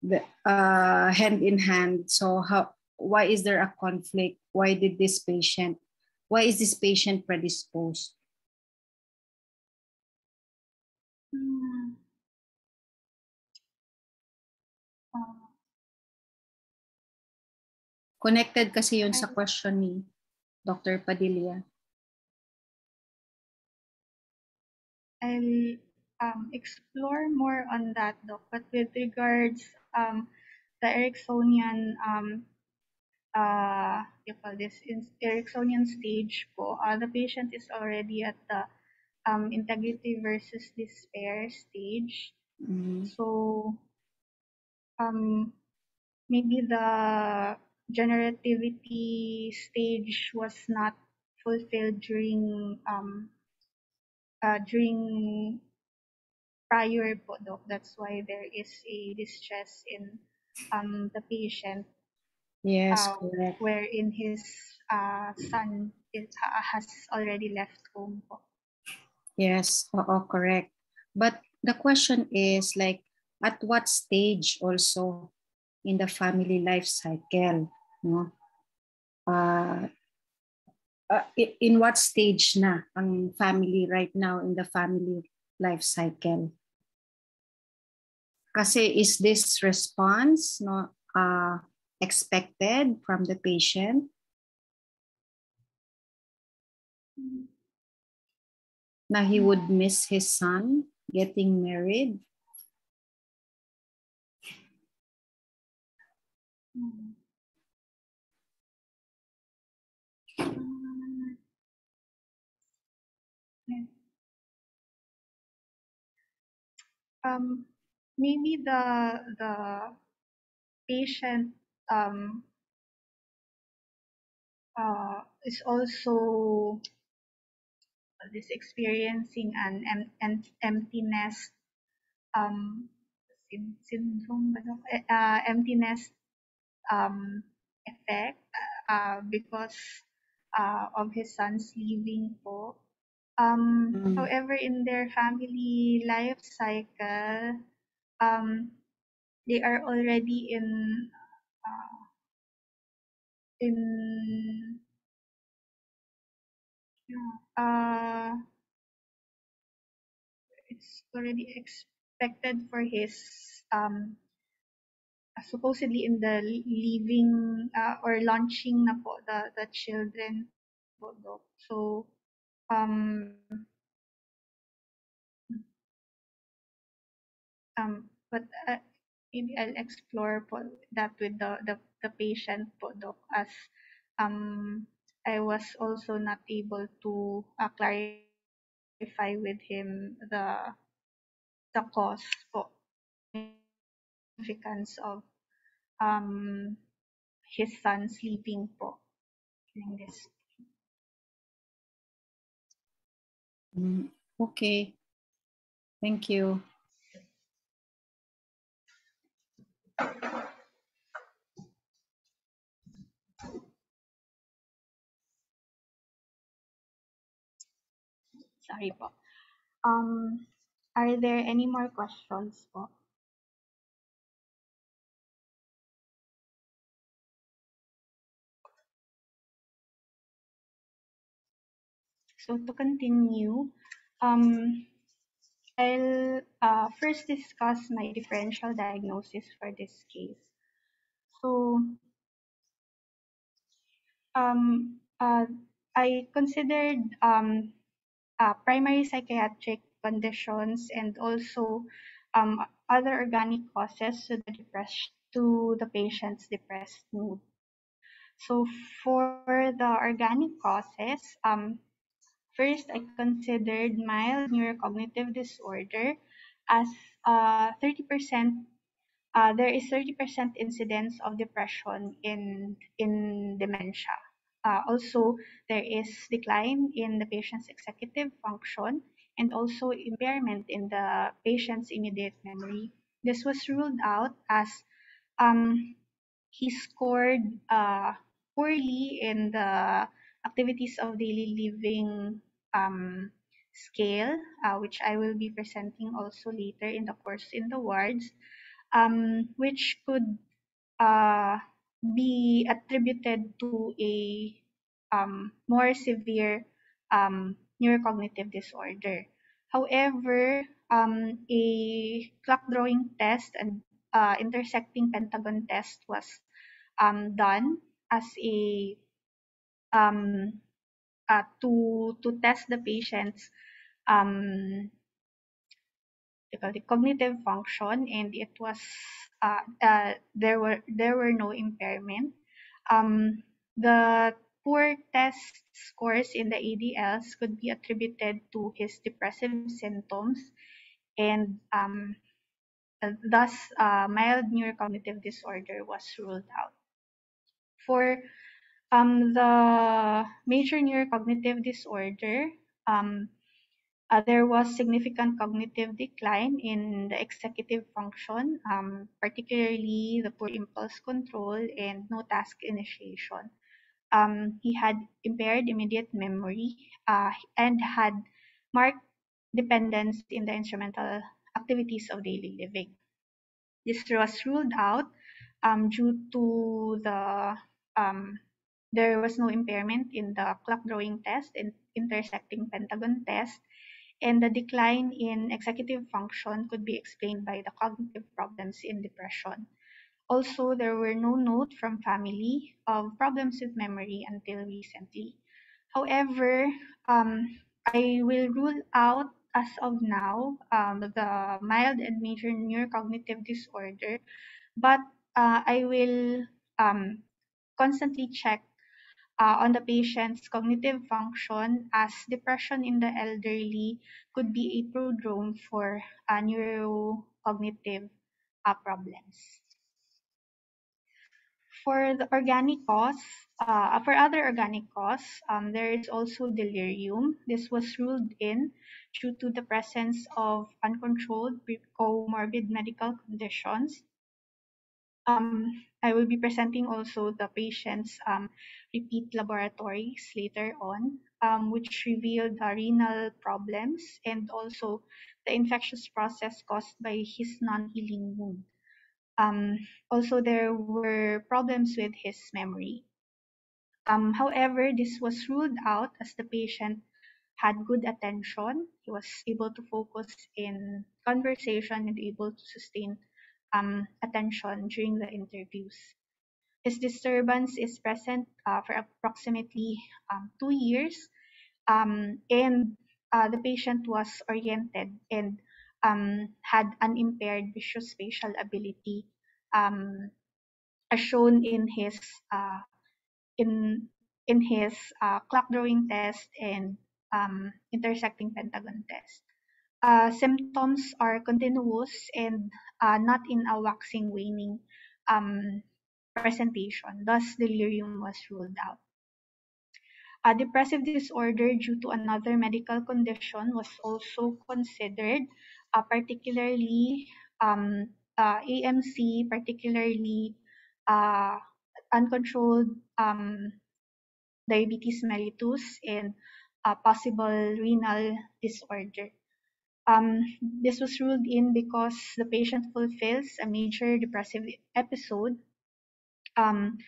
The, uh, hand in hand. So how, why is there a conflict? Why did this patient, why is this patient predisposed? Hmm. Connected kasi yun sa I- question ni Dr. Padilla. I'll um, explore more on that, Doc. But with regards um, the Eriksonian, um, uh, you call this in Eriksonian stage po, uh, the patient is already at the um, integrity versus despair stage. Mhm. So, um, maybe the generativity stage was not fulfilled during um, uh, during prior po, Doc. That's why there is a distress in um, the patient Yes, uh, correct. wherein his uh, son is, uh, has already left home po. Yes, oo, correct. But the question is like, at what stage also in the family life cycle, no? Uh, uh, in what stage na ang family right now in the family life cycle? Kasi is this response no uh, expected from the patient? Na he would miss his son getting married? Mm. Um, maybe the the patient um uh is also is experiencing an em- em- empty nest um syn- syndrome? Eh, uh, emptiness um effect uh, because uh, of his son's leaving po um Mm. however in their family life cycle um they are already in uh, in yeah, uh it's already expected for his um supposedly in the leaving uh, or launching na po the the children po, so um um but uh, maybe I'll explore po that with the the, the patient po doc as um I was also not able to uh, clarify with him the the cause po significance of um his son sleeping po during this Mm, okay. Thank you. Sorry po. Um, are there any more questions po? So to continue, um, I'll uh, first discuss my differential diagnosis for this case. So um, uh, I considered um, uh, primary psychiatric conditions and also um, other organic causes to the depressed to the patient's depressed mood. So for the organic causes, um, first I considered mild neurocognitive disorder as uh, 30% uh, there is 30% incidence of depression in in dementia. Uh, also, there is decline in the patient's executive function and also impairment in the patient's immediate memory. This was ruled out as um, he scored uh, poorly in the activities of daily living um, scale, uh, which I will be presenting also later in the course in the wards um, which could uh, be attributed to a um, more severe um, neurocognitive disorder. However, um, a clock drawing test and uh, intersecting pentagon test was um, done as a um, uh, to to test the patient's um, the cognitive function and it was uh, uh, there were there were no impairment um, the poor test scores in the ADLs could be attributed to his depressive symptoms and um, thus uh, mild neurocognitive disorder was ruled out. For um, the major neurocognitive disorder, um, uh, there was significant cognitive decline in the executive function, um, particularly the poor impulse control and no task initiation. Um, he had impaired immediate memory uh, and had marked dependence in the instrumental activities of daily living. This was ruled out um, due to the um, there was no impairment in the clock drawing test and intersecting pentagon test and the decline in executive function could be explained by the cognitive problems in depression. Also, there were no notes from family of problems with memory until recently. However, um, I will rule out as of now um, the mild and major neurocognitive disorder, but uh, I will um, constantly check uh, on the patient's cognitive function as depression in the elderly could be a prodrome for uh, neurocognitive uh, problems. For the organic cause, uh, for other organic cause, um, there is also delirium. This was ruled in due to the presence of uncontrolled comorbid medical conditions um, I will be presenting also the patient's um, repeat laboratories later on, um, which revealed the renal problems and also the infectious process caused by his non-healing wound. Um, also, there were problems with his memory. Um, however, this was ruled out as the patient had good attention. He was able to focus in conversation and able to sustain um, attention during the interviews. His disturbance is present uh, for approximately um, two years, um, and uh, the patient was oriented and um, had unimpaired visuospatial ability, um, as shown in his uh, in in his uh, clock drawing test and um, intersecting pentagon test symptoms are continuous and uh, not in a waxing waning um, presentation. Thus, delirium was ruled out. A depressive disorder due to another medical condition was also considered, uh, particularly um, uh, AMC, particularly uh, uncontrolled um, diabetes mellitus and a possible renal disorder. Um, this was ruled in because the patient fulfills a major depressive episode. Um,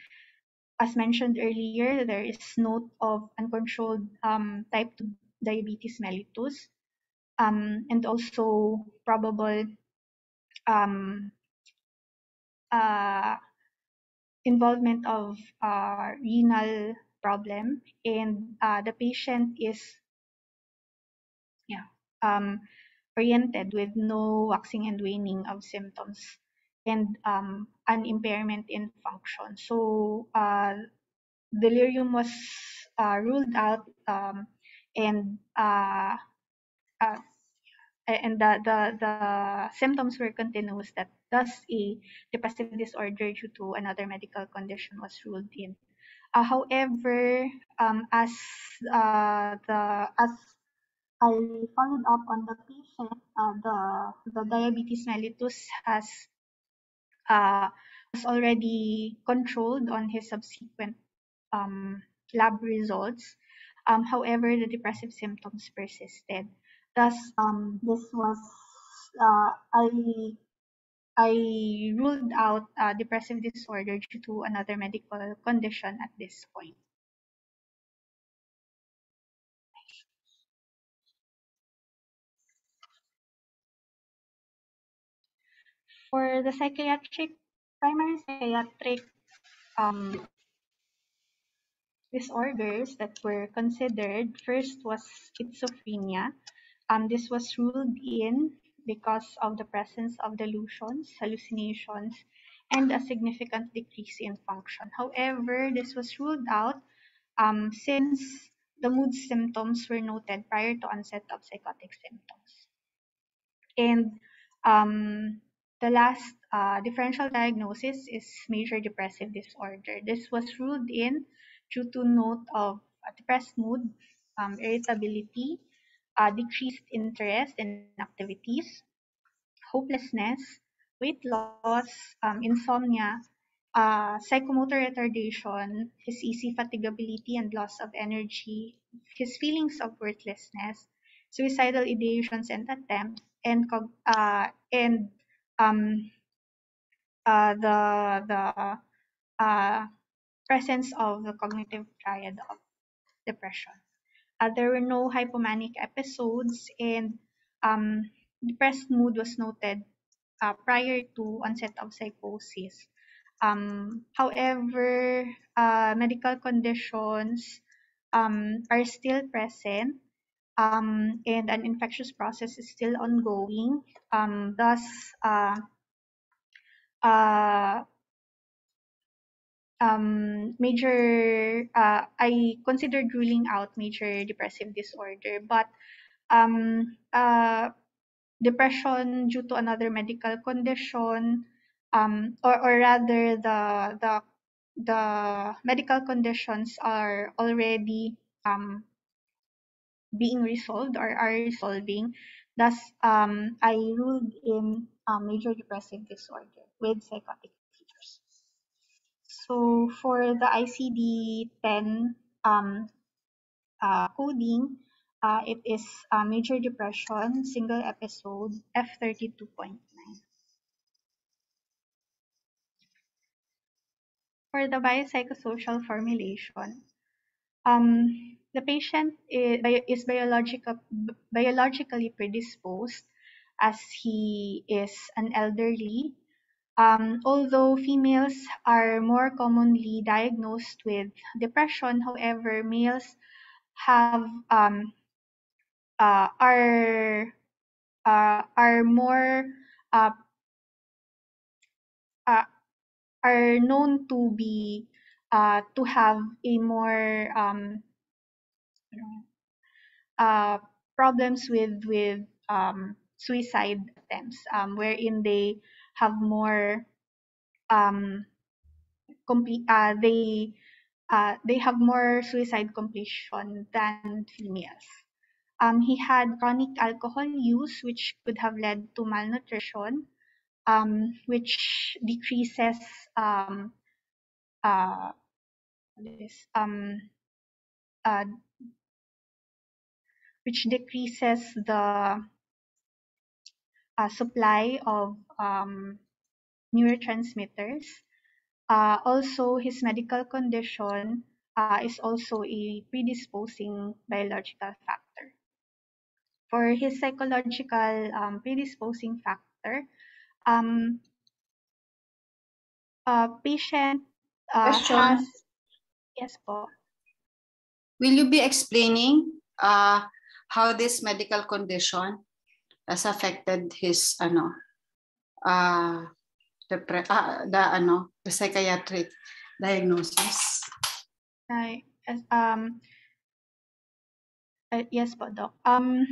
as mentioned earlier, there is note of uncontrolled um, type 2 diabetes mellitus um, and also probable um, uh, involvement of uh, renal problem and uh, the patient is yeah um, oriented with no waxing and waning of symptoms and um, an impairment in function. So uh, delirium was uh, ruled out um, and uh, uh, and the, the, the symptoms were continuous that thus a depressive disorder due to another medical condition was ruled in. Uh, however, um, as uh, the as I followed up on the patient, uh, the the diabetes mellitus has uh, was already controlled on his subsequent um, lab results. Um, however, the depressive symptoms persisted. Thus, um, this was uh, I I ruled out uh, depressive disorder due to another medical condition at this point. For the psychiatric, primary psychiatric um, disorders that were considered, first was schizophrenia. Um, this was ruled in because of the presence of delusions, hallucinations, and a significant decrease in function. However, this was ruled out um, since the mood symptoms were noted prior to onset of psychotic symptoms. And um, the last uh, differential diagnosis is major depressive disorder. This was ruled in due to note of depressed mood, um, irritability, uh, decreased interest in activities, hopelessness, weight loss, um, insomnia, uh, psychomotor retardation, his easy fatigability and loss of energy, his feelings of worthlessness, suicidal ideations and attempts, and uh, and um, uh, the the uh, presence of the cognitive triad of depression. Uh, there were no hypomanic episodes and um, depressed mood was noted uh, prior to onset of psychosis. Um, however, uh, medical conditions um, are still present um, and an infectious process is still ongoing. Um, thus, uh, uh, um, major, uh, I considered ruling out major depressive disorder, but um, uh, depression due to another medical condition, um, or, or rather the, the, the medical conditions are already um, being resolved or are resolving. Thus, um, I ruled in a major depressive disorder with psychotic features. So for the ICD-10 um, uh, coding, uh, it is major depression, single episode, F32.9. For the biopsychosocial formulation, um, the patient is, biological, biologically predisposed as he is an elderly. Um, although females are more commonly diagnosed with depression, however, males have um, uh, are uh, are more uh, uh, are known to be uh, to have a more um, uh, problems with with um, suicide attempts, um, wherein they have more um, complete. Uh, they uh, they have more suicide completion than females. Um, he had chronic alcohol use, which could have led to malnutrition, um, which decreases um, uh, this, um, uh, which decreases the uh, supply of um, neurotransmitters. Uh, also, his medical condition uh, is also a predisposing biological factor. For his psychological um, predisposing factor, um, a patient uh, Question. has yes po. Will you be explaining uh, how this medical condition has affected his ano uh, the pre- uh, the ano the psychiatric diagnosis? As- um, uh, yes po, Doc. Um,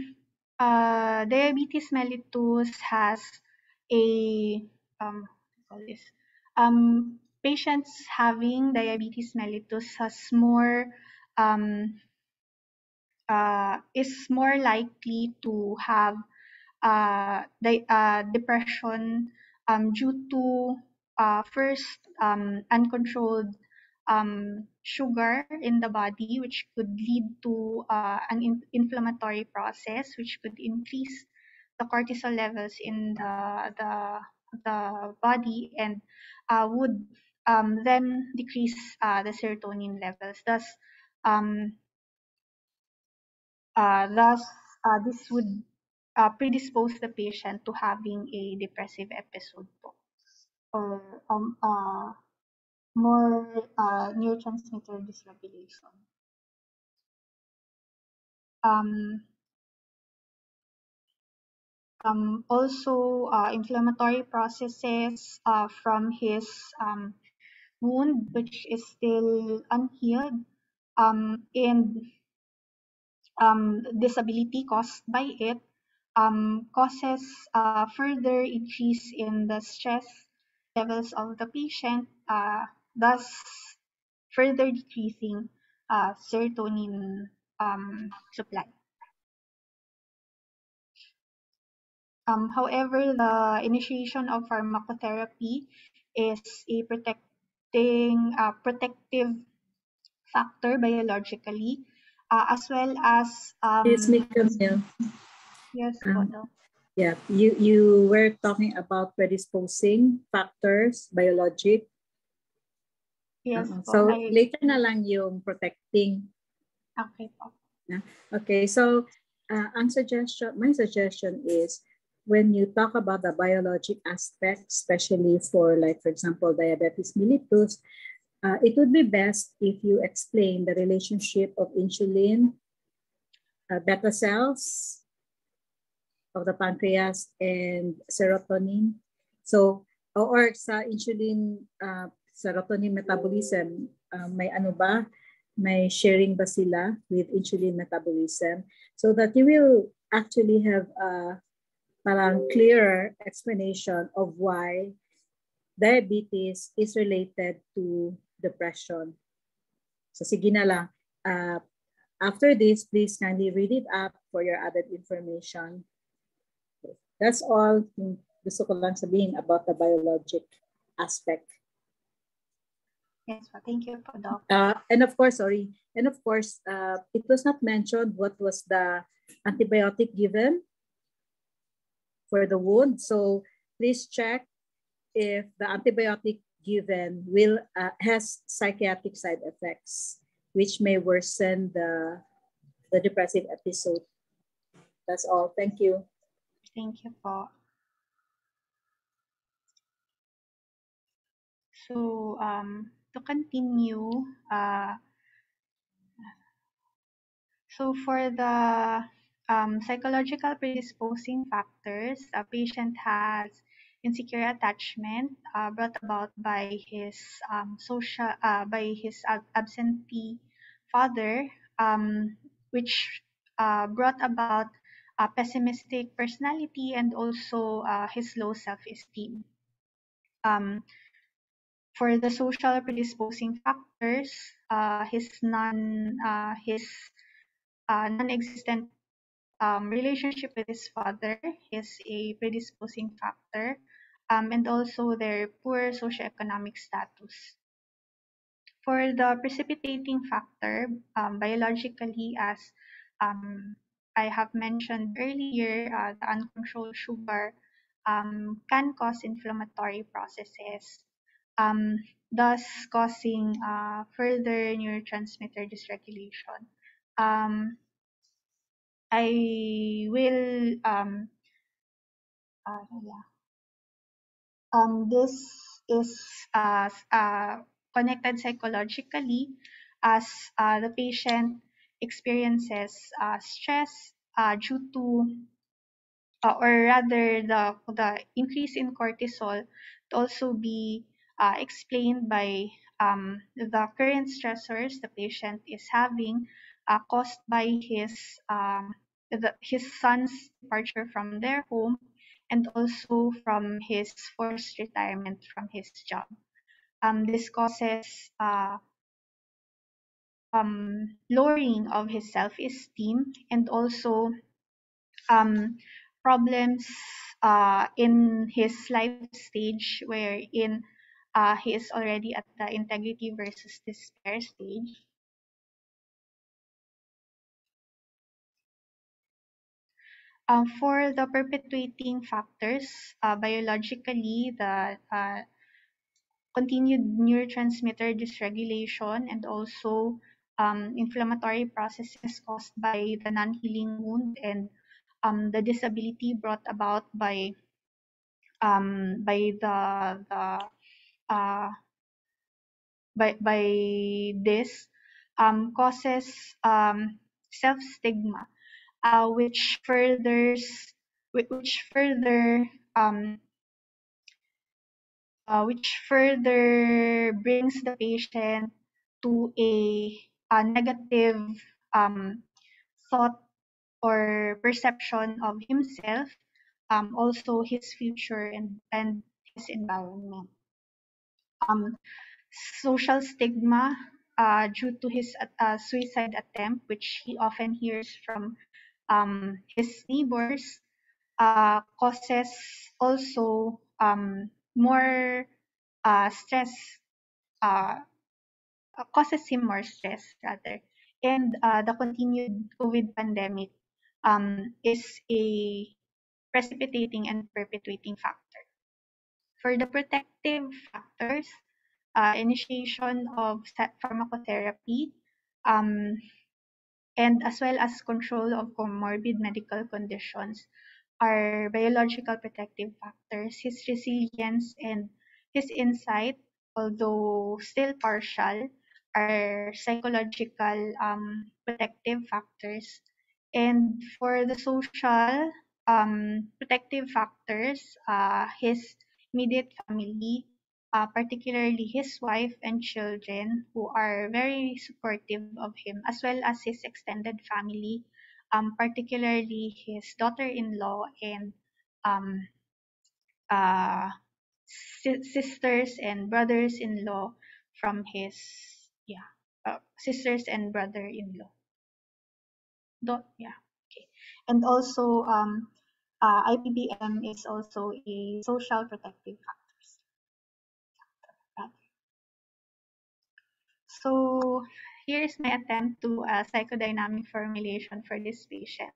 uh, diabetes mellitus has a, um, call this? Um, patients having diabetes mellitus has more, um, uh, is more likely to have uh, uh, depression um, due to uh, first um, uncontrolled um, sugar in the body, which could lead to uh, an in- inflammatory process, which could increase the cortisol levels in the the, the body and uh, would um, then decrease uh, the serotonin levels. Thus, um, thus uh, this would uh, predispose the patient to having a depressive episode po, or um, uh, more uh, neurotransmitter dysregulation. Um, um, also, uh, inflammatory processes uh, from his um, wound, which is still unhealed, um, and um, disability caused by it, um, causes further increase in the stress levels of the patient, uh, thus further decreasing uh, serotonin um, supply. Um, however, the initiation of pharmacotherapy is a protecting uh, protective factor biologically, uh, as well as um, me, Camille. yes, Um. Yeah, you, you were talking about predisposing factors, biologic. yes, Oo. po. So I- later na lang yung protecting. okay po. Okay, so uh, ang suggestion, my suggestion is when you talk about the biologic aspect, especially for like, for example, diabetes mellitus, uh, it would be best if you explain the relationship of insulin, uh, beta cells of the pancreas and serotonin. So, or sa insulin, uh, serotonin metabolism, uh, may ano ba? May sharing ba sila with insulin metabolism? So that you will actually have a parang clearer explanation of why diabetes is related to depression. So sige na lang. Uh, after this, please kindly read it up for your added information. That's all gusto ko lang sabihin about the biologic aspect. Yes po. Thank you po, Doc. Uh, and of course, sorry, and of course, uh, it was not mentioned what was the antibiotic given for the wound. So please check if the antibiotic given will uh, has psychiatric side effects, which may worsen the the depressive episode. That's all. Thank you. Thank you po. So, um, to continue, uh, so for the um, psychological predisposing factors, a patient has insecure attachment uh, brought about by his um, social, uh, by his absentee father, um, which uh, brought about a pessimistic personality and also uh, his low self-esteem. Um, for the social predisposing factors, uh, his non uh, his non-existent um, relationship with his father is a predisposing factor, um, and also their poor socioeconomic status. For the precipitating factor, um, biologically, as um, I have mentioned earlier, uh, the uncontrolled sugar um, can cause inflammatory processes, um, thus causing uh, further neurotransmitter dysregulation. Um, I will um, uh, yeah. Um, this is uh, uh, connected psychologically as uh, the patient experiences uh, stress uh, due to uh, or rather the the increase in cortisol to also be uh, explained by um, the current stressors the patient is having uh, caused by his um, the, his son's departure from their home and also from his forced retirement from his job. Um, this causes uh, um, lowering of his self-esteem and also um, problems uh, in his life stage wherein uh, he is already at the integrity versus despair stage. Um, for the perpetuating factors, uh, biologically, the uh, continued neurotransmitter dysregulation and also um, inflammatory processes caused by the non-healing wound and um, the disability brought about by um, by the the uh, by by this um, causes um, self stigma, uh, which furthers which further um, uh, which further brings the patient to a, a negative um, thought or perception of himself, um, also his future and, and his environment. Um, social stigma uh, due to his uh, suicide attempt, which he often hears from um, his neighbors, uh, causes also um, more uh, stress, uh, causes him more stress rather. And uh, the continued COVID pandemic um, is a precipitating and perpetuating factor. For the protective factors, uh, initiation of pharmacotherapy, um, and as well as control of comorbid medical conditions are biological protective factors. His resilience and his insight, although still partial, are psychological um, protective factors and for the social um, protective factors, uh, his immediate family, uh, particularly his wife and children, who are very supportive of him, as well as his extended family, um, particularly his daughter-in-law and um, uh, si sisters and brothers-in-law from his yeah uh, sisters and brother-in-law. Dot yeah okay. And also um uh, IPBM is also a social protective factors so here is my attempt to a psychodynamic formulation for this patient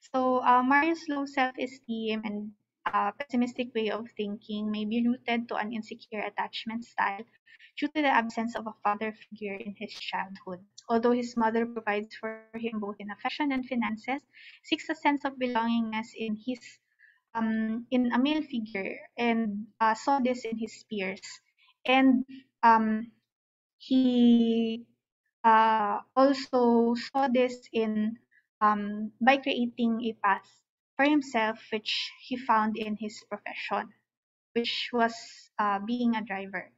so uh, Mario's low self-esteem and uh, pessimistic way of thinking may be rooted to an insecure attachment style due to the absence of a father figure in his childhood. Although his mother provides for him both in affection and finances, seeks a sense of belongingness in his um, in a male figure and uh, saw this in his peers. And um, he uh, also saw this in um, by creating a path for himself, which he found in his profession, which was uh, being a driver.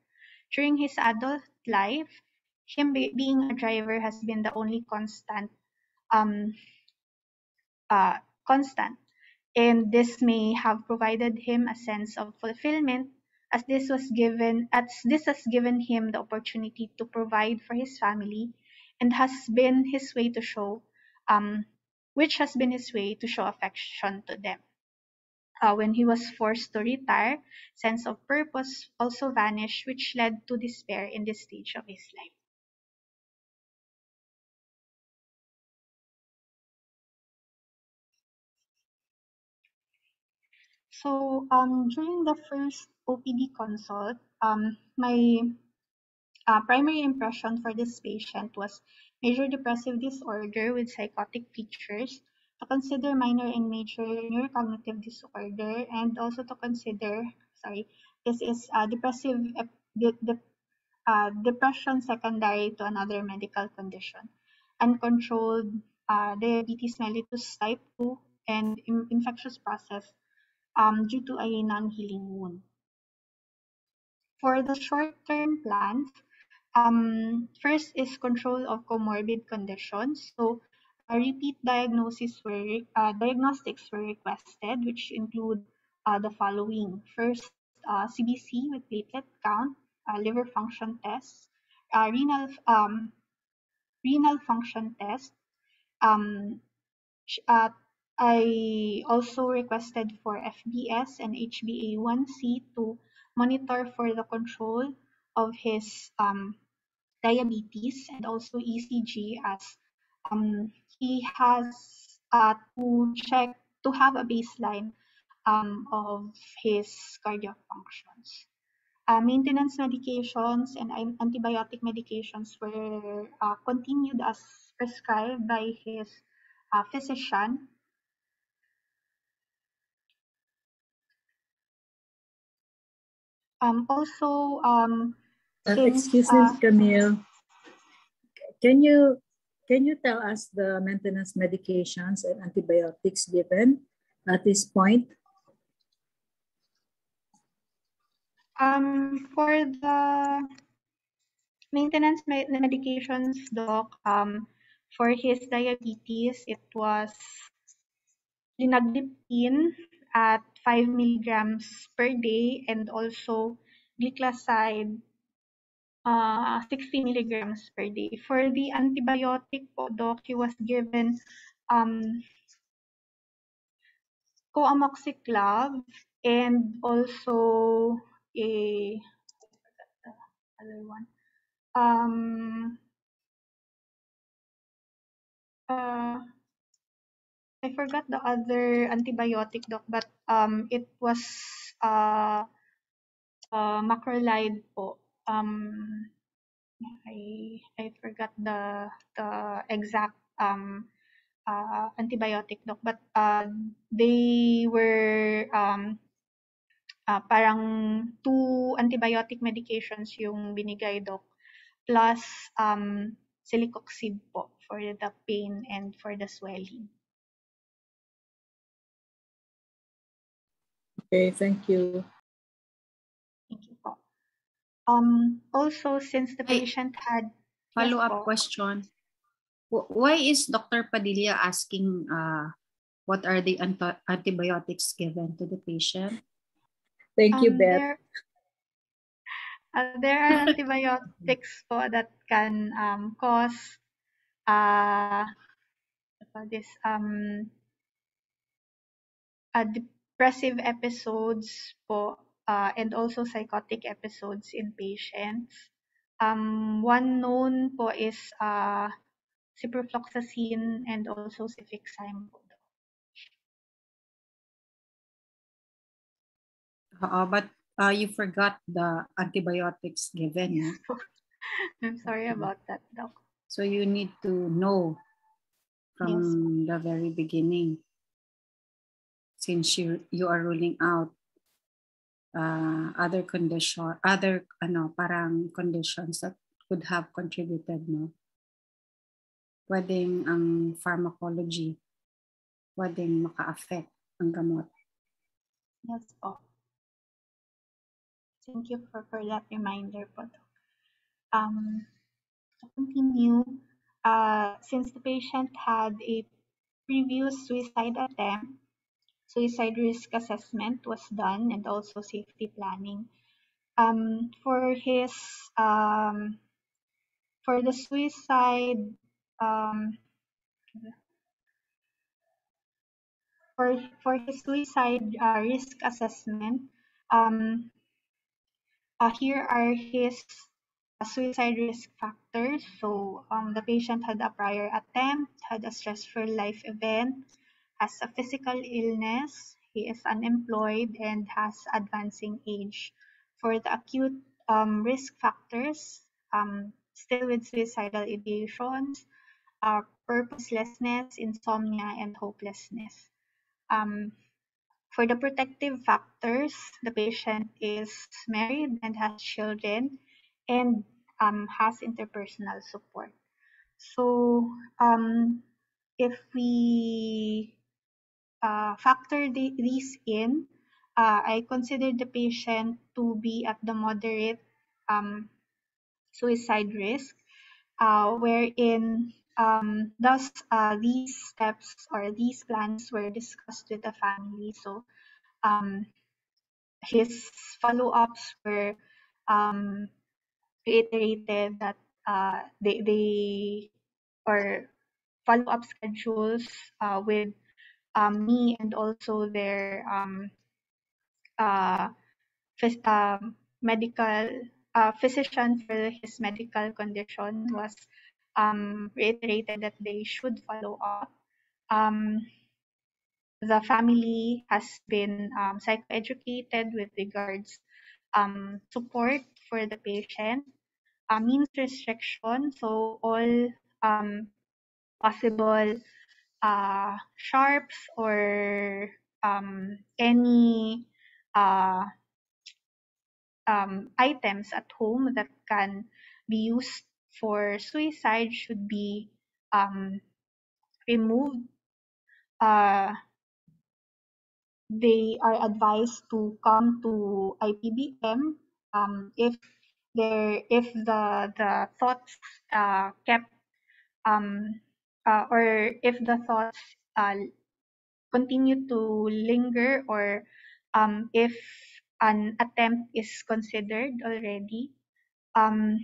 During his adult life, him be being a driver has been the only constant um, uh, constant and this may have provided him a sense of fulfillment as this was given as this has given him the opportunity to provide for his family and has been his way to show um, which has been his way to show affection to them. Uh, when he was forced to retire, sense of purpose also vanished, which led to despair in this stage of his life. So um, during the first OPD consult, um, my uh, primary impression for this patient was major depressive disorder with psychotic features, to consider minor and major neurocognitive disorder, and also to consider, sorry, this is uh, depressive de de uh, depression secondary to another medical condition, uncontrolled uh, diabetes mellitus type 2, and infectious process um, due to a non-healing wound. For the short-term plans, um, first is control of comorbid conditions. So a repeat diagnosis were, uh, diagnostics were requested, which include uh, the following. First, uh, CBC with platelet count, uh, liver function tests, uh, renal, um, renal function test, um, uh, I also requested for FBS and HbA1c to monitor for the control of his um, diabetes and also ECG as um, he has uh, to check to have a baseline um, of his cardiac functions. Uh, maintenance medications and antibiotic medications were uh, continued as prescribed by his uh, physician Um, also, um, uh, excuse me, uh, Camille. Can you can you tell us the maintenance medications and antibiotics given at this point? Um, for the maintenance me medications, doc, um, for his diabetes, it was linagliptin at 5 milligrams per day and also gliclazide uh, 60 milligrams per day. For the antibiotic po, doc, he was given um, coamoxiclav and also a other one. Um, uh, I forgot the other antibiotic doc, but um, it was uh, uh, macrolide po. Um, I I forgot the the exact um, uh, antibiotic doc, but uh, they were um, uh, parang two antibiotic medications yung binigay doc plus um, celecoxib po for the pain and for the swelling. Okay, thank you. Thank you po. Um, also, since the patient had... Follow-up yes, question. Why is Dr. Padilla asking uh, what are the antibiotics given to the patient? Thank you, um, Beth. There, uh, there are antibiotics po that can um, cause uh, this um, a depressive episodes po uh, and also psychotic episodes in patients. Um, one known po is uh, ciprofloxacin and also cefixime po. Uh, but uh, you forgot the antibiotics given. Yes. I'm sorry about that, Doc. So you need to know from yes. the very beginning since you you are ruling out uh, other condition other ano parang conditions that could have contributed no? Pwedeng ang pharmacology pwedeng maka-affect ang gamot. Yes po. Thank you for for that reminder po um to continue uh since the patient had a previous suicide attempt suicide risk assessment was done and also safety planning. um, for his um, for the suicide um, for for his suicide uh, risk assessment um, uh, here are his uh, suicide risk factors so um, the patient had a prior attempt had a stressful life event has a physical illness he is unemployed and has advancing age for the acute um, risk factors um, still with suicidal ideations are purposelessness, insomnia, and hopelessness. Um, for the protective factors, the patient is married and has children and um, has interpersonal support. So um, if we uh, factor the, these in, uh, I consider the patient to be at the moderate um, suicide risk, uh, wherein um, thus uh, these steps or these plans were discussed with the family. So um, his follow-ups were um, reiterated that uh, they, they or follow-up schedules uh, with um, me and also their um, uh, phys- um, medical uh, physician for his medical condition was um, reiterated that they should follow up. Um, the family has been um, psychoeducated with regards support for the patient, uh, means restriction, so all possible uh, sharps or um, any uh, um, items at home that can be used for suicide should be um, removed. Uh, they are advised to come to IPBM um, if there if the the thoughts uh, kept um, uh, or if the thoughts uh, continue to linger or um, if an attempt is considered already um,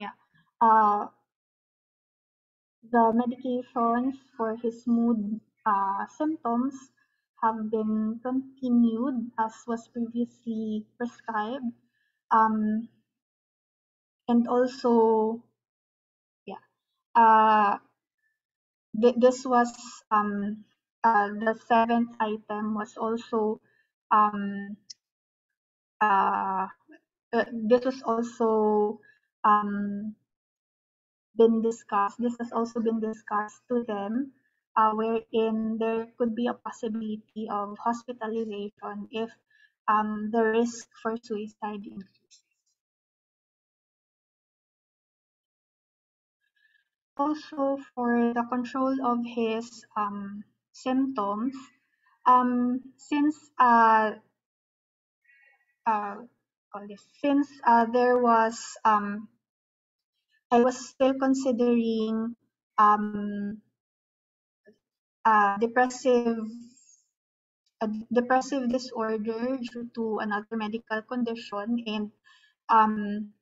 yeah uh, the medications for his mood uh, symptoms have been continued as was previously prescribed um, and also uh, th- this was um, uh, the seventh item was also um, uh, uh, this was also um, been discussed. This has also been discussed to them, uh, wherein there could be a possibility of hospitalization if um, the risk for suicide increases. Also, for the control of his um, symptoms, um, since uh, uh, since uh, there was um, I was still considering um, uh, depressive a depressive disorder due to another medical condition and um,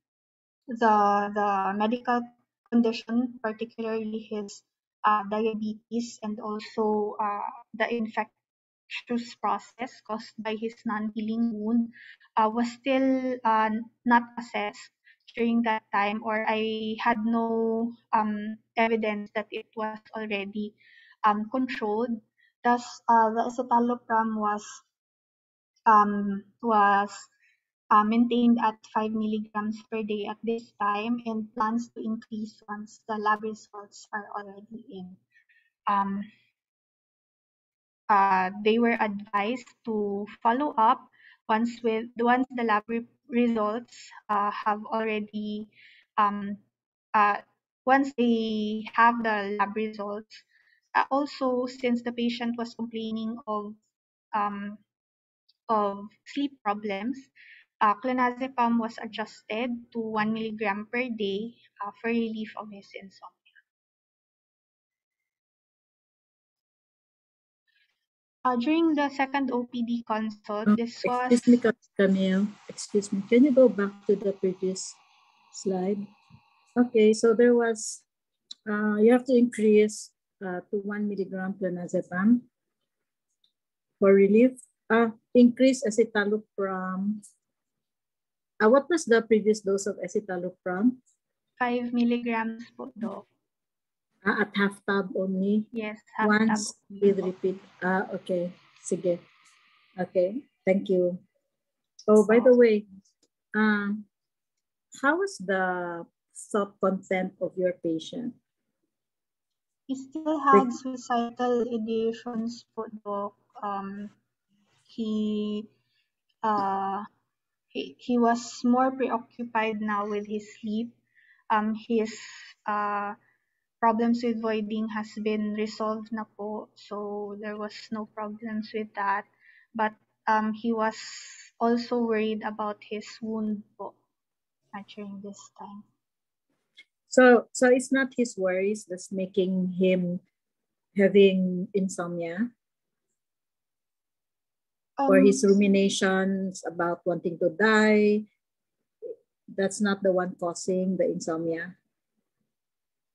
the the medical condition, particularly his uh, diabetes and also uh, the infectious process caused by his non-healing wound, uh, was still uh, not assessed during that time, or I had no um, evidence that it was already um, controlled. Thus, uh, the escitalopram was um, was uh, maintained at 5 milligrams per day at this time and plans to increase once the lab results are already in. Um, uh, they were advised to follow up once with once the lab re results uh, have already um, uh, once they have the lab results. Uh, also, since the patient was complaining of um, of sleep problems, uh, clonazepam was adjusted to 1 milligram per day uh, for relief of his insomnia. Uh, during the second OPD consult, Oh, this was Excuse me, Camille. Excuse me. Can you go back to the previous slide? Okay, so there was, uh, you have to increase uh, to one milligram clonazepam for relief. Uh, increase escitalopram. Uh, what was the previous dose of escitalopram? 5 milligrams po, Doc. Uh, at half tab only. Yes, half Once tab with repeat. Ah, okay. Sige. Okay. Thank you. Oh, by the way, um, how was the thought content of your patient? He still had suicidal ideations po, Doc. Um, he, uh, he, he was more preoccupied now with his sleep. Um, his uh, problems with voiding has been resolved na po, so there was no problems with that. But um, he was also worried about his wound po uh, during this time. So, so it's not his worries that's making him having insomnia or Um, his ruminations about wanting to die. That's not the one causing the insomnia.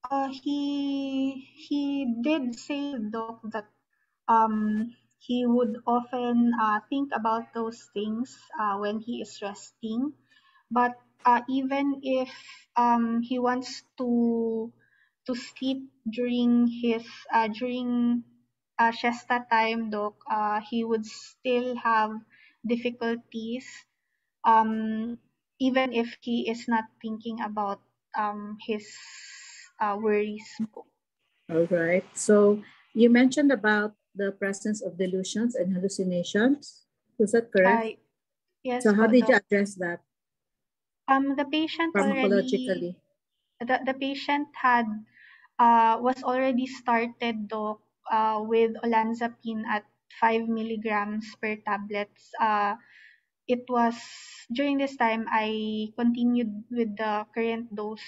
Uh, he he did say doc that um he would often uh, think about those things uh, when he is resting, but uh, even if um he wants to to sleep during his uh, during uh, siesta time, doc, uh, he would still have difficulties um even if he is not thinking about um his uh, worries. All right. So you mentioned about the presence of delusions and hallucinations. Is that correct? Uh, yes so how did you address that um the patient already pharmacologically? the, the patient had uh was already started doc uh with olanzapine at 5 milligrams per tablets uh it was during this time I continued with the current dose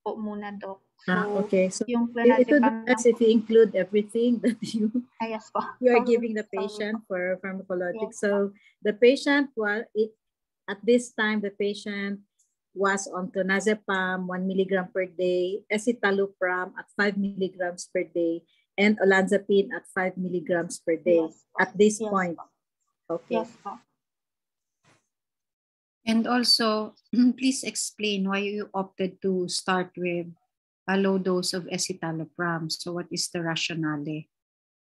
po muna doc so Ah, okay. So yung it, it would be best if you include everything that you ah, yes po you are giving the patient for pharmacologic. Yes. So the patient was it at this time the patient was on clonazepam one milligram per day, escitalopram at five milligrams per day, and olanzapine at five milligrams per day. Yes. At this Yes point, okay. yes And also, please explain why you opted to start with a low dose of escitalopram. So what is the rationale?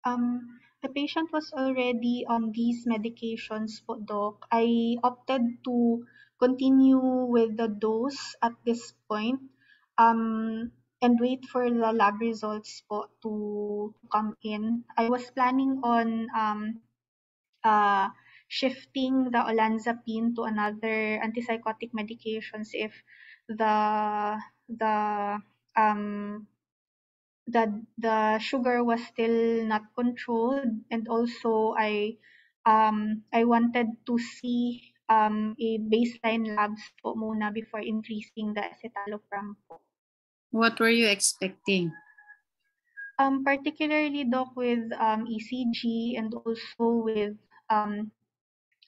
Um, the patient was already on these medications po, Doc. I opted to continue with the dose at this point um, and wait for the lab results po to come in. I was planning on um, uh, shifting the olanzapine to another antipsychotic medications if the the um the the sugar was still not controlled and also I um I wanted to see um a baseline labs po muna before increasing the escitalopram po. What were you expecting? Um particularly doc with um ECG and also with um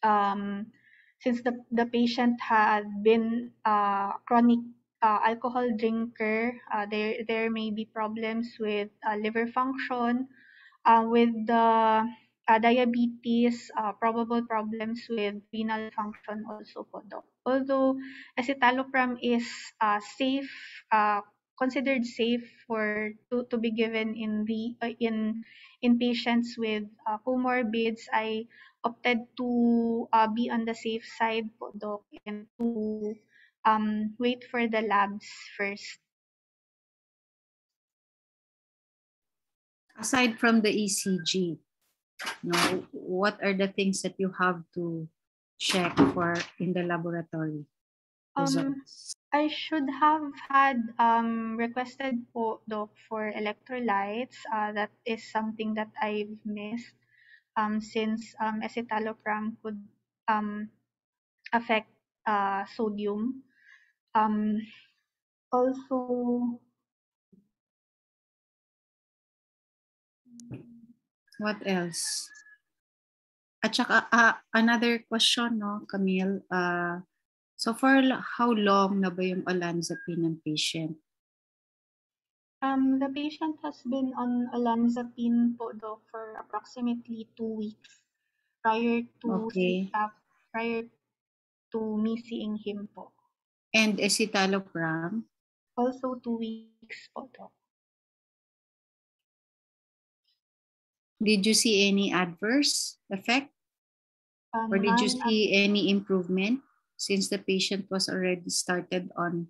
um since the the patient had been uh chronic uh, alcohol drinker uh, there there may be problems with uh, liver function uh, with the uh, diabetes, uh, probable problems with renal function also po. Although escitalopram is safe, considered safe for to, to be given in the uh, in in patients with uh, comorbids, I opted to uh, be on the safe side Doc, and to um, wait for the labs first. Aside from the ECG, know, what are the things that you have to check for in the laboratory Um. I should have had um, requested po doc for electrolytes. Uh, that is something that I've missed um, since um, escitalopram could um, affect uh, sodium. Um, also, What else? At saka, uh, another question, no, Camille. Uh, so for how long na ba yung olanzapine ng patient? Um, the patient has been on olanzapine po, Doc, for approximately two weeks prior to Okay. uh, prior to me seeing him po. And escitalopram? Also two weeks po, Doc. Did you see any adverse effect? Um, Or did you see any improvement since the patient was already started on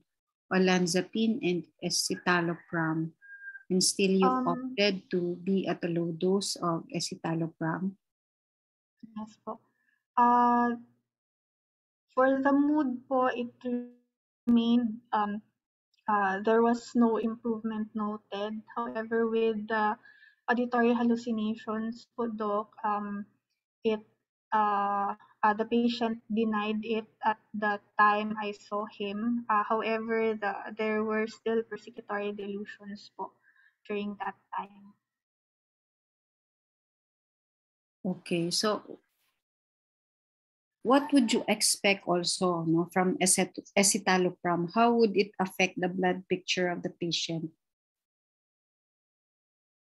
olanzapine and escitalopram and still you Um, opted to be at a low dose of escitalopram? Yes po. Uh, for the mood po, it remained, um, uh, there was no improvement noted. However, with the auditory hallucinations po, Doc, um, it, uh, uh, the patient denied it at the time I saw him. Uh, however, the, there were still persecutory delusions po during that time. Okay, so what would you expect also no, from escitalopram? How would it affect the blood picture of the patient?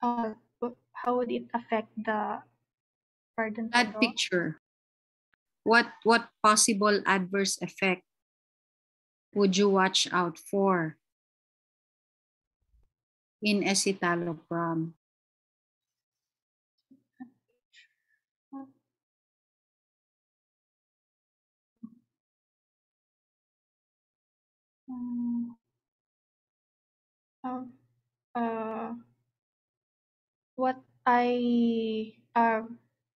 Uh, how would it affect the, pardon Blood picture. What what possible adverse effect would you watch out for in escitalopram? Um, um, uh, what I uh,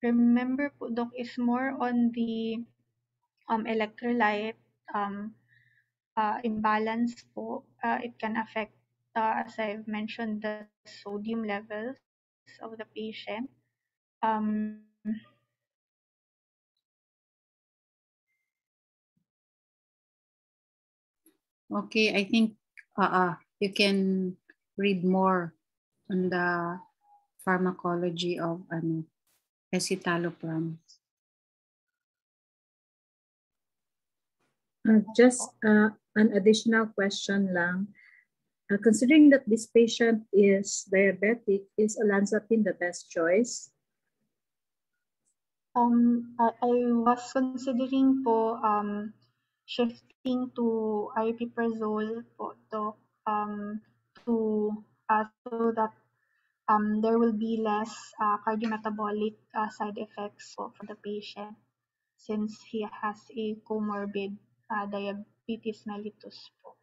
remember po, is more on the um, electrolyte um, uh, imbalance po. Uh, it can affect, uh, as I've mentioned, the sodium levels of the patient. Um, Okay, I think uh, uh, you can read more on the pharmacology of ano, escitalopram. Uh, just uh, an additional question lang. Uh, considering that this patient is diabetic, is olanzapine the best choice? Um, I, I was considering po um, shifting to aripiprazole po to, um, to uh, so that um, there will be less uh, cardiometabolic uh, side effects for the patient since he has a comorbid uh, diabetes mellitus po.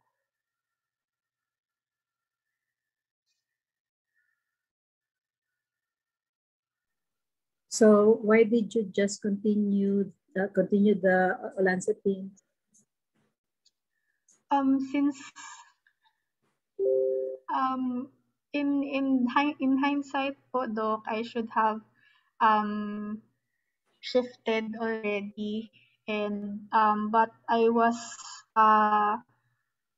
So why did you just continue uh, continue the olanzapine? Um, since um, in in in hindsight po, Doc, I should have um, shifted already, and um, but I was uh,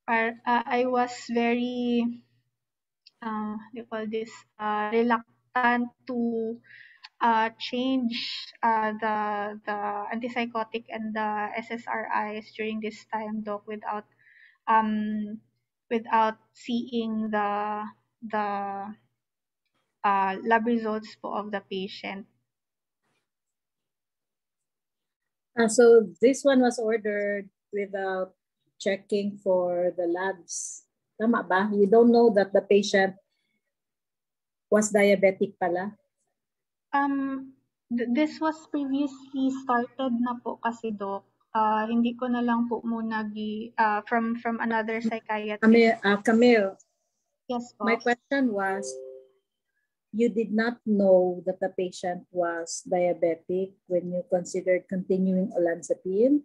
uh, I was very uh, what do you call this uh, reluctant to uh, change uh, the the antipsychotic and the SSRIs during this time, Doc, without um without seeing the the uh, lab results po of the patient. Uh, so this one was ordered without checking for the labs. Tama ba? You don't know that the patient was diabetic pala? Um, th- this was previously started na po kasi doc. Uh, hindi ko na lang po muna gi, uh, from from another psychiatrist. Camille, uh, Camille, yes po. my question was, you did not know that the patient was diabetic when you considered continuing olanzapine?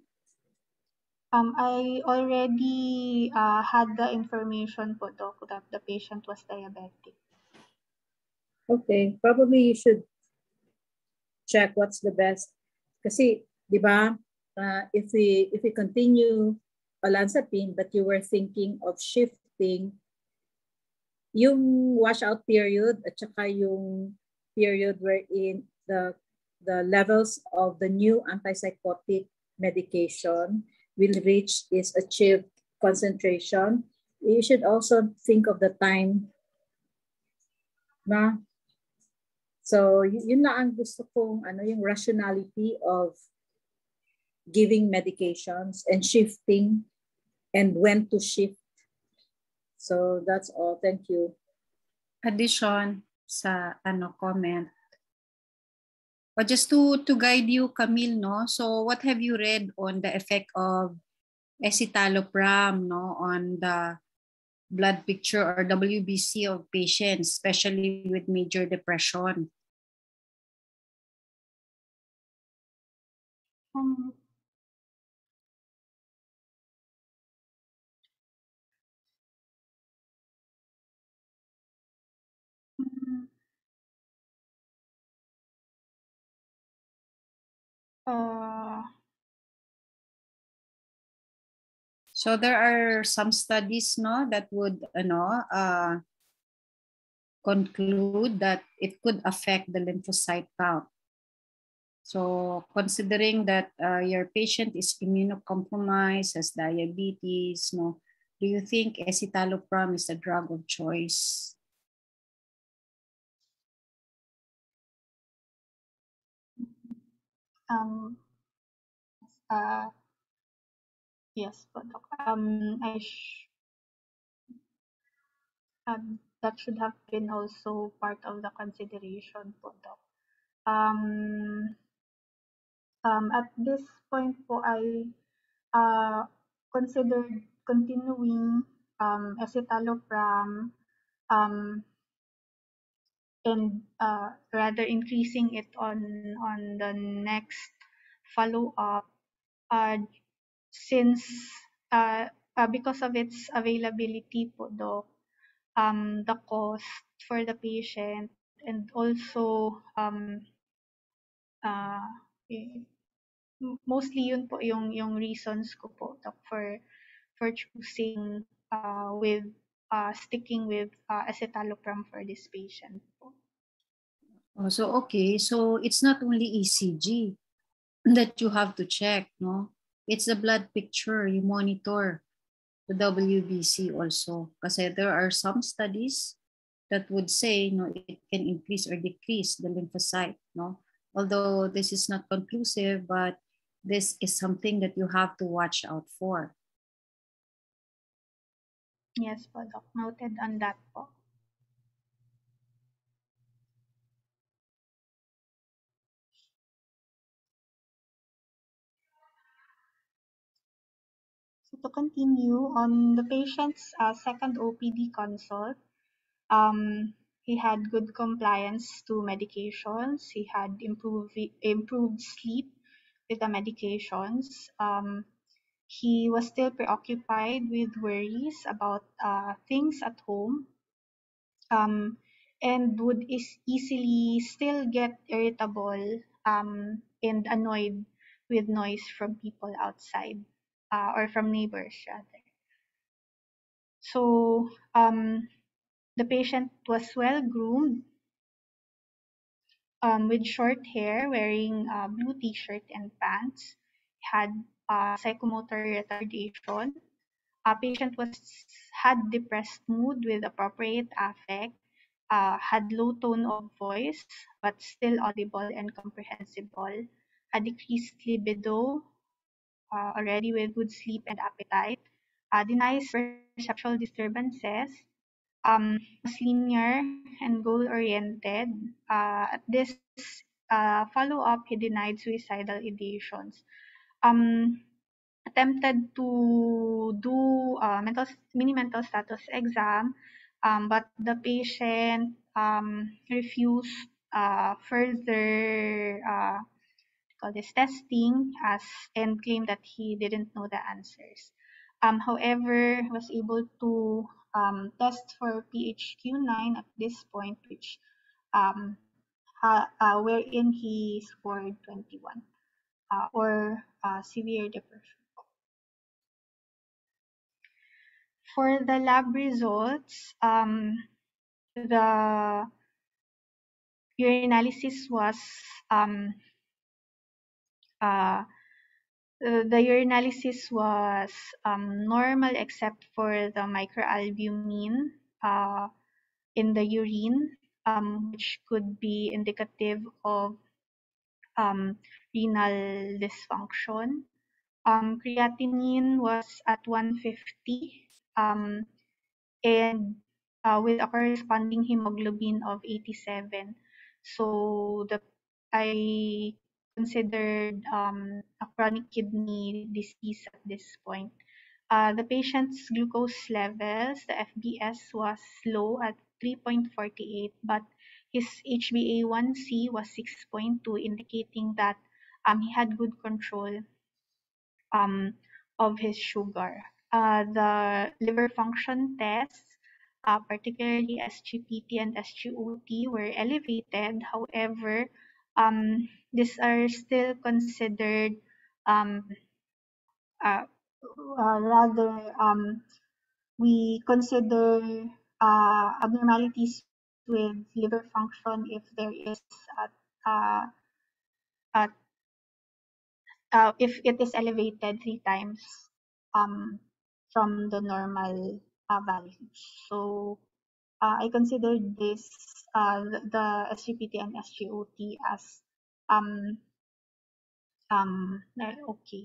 Um, I already uh, had the information po doc that the patient was diabetic. Okay, probably you should check what's the best. Kasi, di ba, uh, if we if we continue olanzapine but you were thinking of shifting yung washout period at saka yung period wherein the the levels of the new antipsychotic medication will reach its achieved concentration. You should also think of the time na so yun na ang gusto kong ano yung rationality of giving medications and shifting and when to shift. So that's all. Thank you. Addition sa ano comment. But just to to guide you Camille no. So what have you read on the effect of escitalopram no on the blood picture or WBC of patients especially with major depression? Um, uh, So there are some studies no that would ano uh, conclude that it could affect the lymphocyte count. So considering that uh, your patient is immunocompromised, has diabetes, no, do you think escitalopram is a drug of choice? Um, uh, yes, but um, I sh- um, that should have been also part of the consideration po, Doc. Um, um, at this point po, I uh, considered continuing um, escitalopram um, and uh, rather increasing it on on the next follow up uh, since uh, uh, because of its availability po do um, the cost for the patient and also um, uh, eh, mostly yun po yung yung reasons ko po doc, for for choosing uh, with uh, sticking with uh, escitalopram for this patient. Oh, so okay, so it's not only ECG that you have to check, no? It's the blood picture you monitor, the WBC also. Kasi there are some studies that would say, no, it can increase or decrease the lymphocyte, no? Although this is not conclusive, but this is something that you have to watch out for. Yes po. Noted on that po. To continue, on the patient's uh, second OPD consult, um, he had good compliance to medications. He had improved improved sleep with the medications. Um, he was still preoccupied with worries about uh, things at home um, and would is easily still get irritable um, and annoyed with noise from people outside uh, or from neighbors rather. So um, the patient was well groomed um, with short hair, wearing a blue t-shirt and pants, had uh, psychomotor retardation. A patient was had depressed mood with appropriate affect, uh, had low tone of voice but still audible and comprehensible, had decreased libido, uh, already with good sleep and appetite, uh, denies perceptual disturbances, um, was linear and goal-oriented. Uh, at this uh, follow-up, he denied suicidal ideations. Um, attempted to do uh, mental mini mental status exam, um, but the patient um, refused uh, further uh, this testing as and claimed that he didn't know the answers. Um, however, was able to um, test for PHQ-9 at this point, which um, uh, uh, wherein he scored 21 uh, or uh, severe depression. For the lab results, um, the urinalysis was um, uh, the urinalysis was um, normal except for the microalbumin uh, in the urine, um, which could be indicative of um, renal dysfunction. Um, creatinine was at 150 um, and uh, with a corresponding hemoglobin of 87. So the I considered um, a chronic kidney disease at this point. Uh, the patient's glucose levels, the FBS was low at 3.48, but his HbA1c was 6.2, indicating that um, he had good control um, of his sugar. Uh, the liver function tests, uh, particularly SGPT and SGOT, were elevated. However, um, these are still considered um, uh, uh, rather um, we consider uh, abnormalities with liver function if there is a, a, a uh, if it is elevated three times um, from the normal uh, values. So uh, I consider this uh, the SGPT and SGOT as um, um, okay.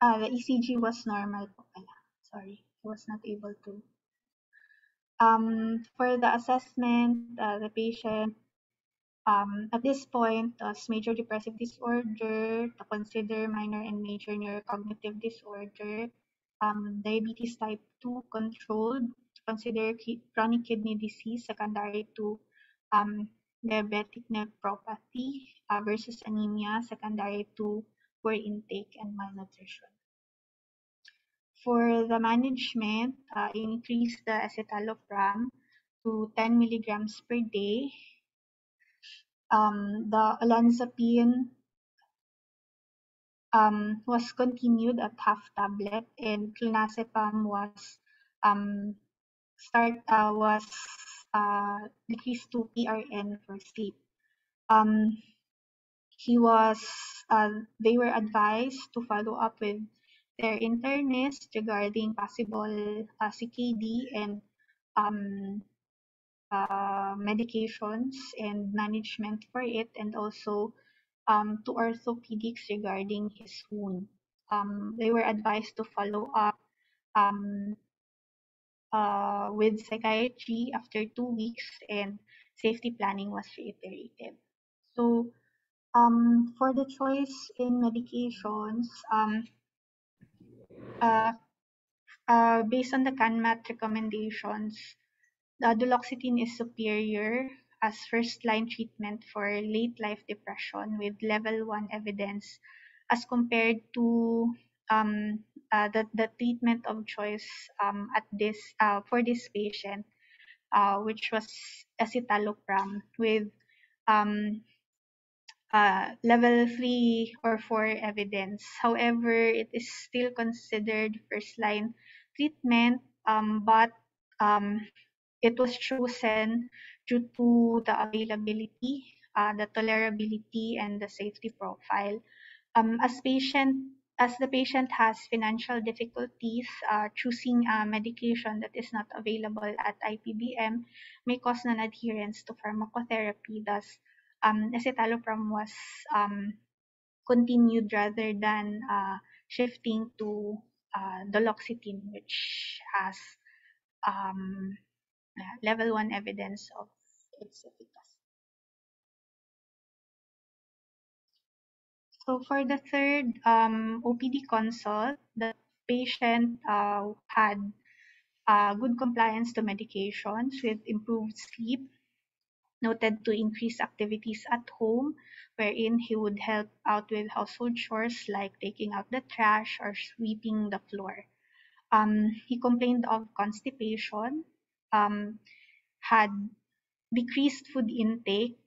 Uh, the ECG was normal po. Sorry, I was not able to. Um, for the assessment, uh, the patient um, at this point, as major depressive disorder, to consider minor and major neurocognitive disorder, um, diabetes type 2 controlled, consider chronic kidney disease secondary to um, diabetic nephropathy uh, versus anemia secondary to poor intake and malnutrition. For the management, uh, increase the escitalopram to 10 milligrams per day um, the olanzapine um, was continued at half tablet and clonazepam was um, start uh, was uh, decreased to PRN for sleep. Um, he was uh, they were advised to follow up with their internist regarding possible uh, CKD and um, uh, medications and management for it and also um, to orthopedics regarding his wound. Um, they were advised to follow up um, uh, with psychiatry after two weeks and safety planning was reiterated. So um, for the choice in medications, um, uh, uh, based on the CANMAT recommendations, the duloxetine is superior as first-line treatment for late-life depression with level 1 evidence as compared to um, uh, the, the treatment of choice um, at this uh, for this patient, uh, which was escitalopram with um, uh, level 3 or 4 evidence. However, it is still considered first-line treatment, um, but um, it was chosen due to the availability, uh, the tolerability, and the safety profile. Um, as patient, as the patient has financial difficulties, uh, choosing a medication that is not available at IPBM may cause non-adherence to pharmacotherapy. Thus, um, escitalopram was um, continued rather than uh, shifting to uh, duloxetine, which has um, level 1 evidence of its efficacy. So for the third um, OPD consult, the patient uh, had uh, good compliance to medications with improved sleep, noted to increase activities at home, wherein he would help out with household chores like taking out the trash or sweeping the floor. Um, he complained of constipation, um, had decreased food intake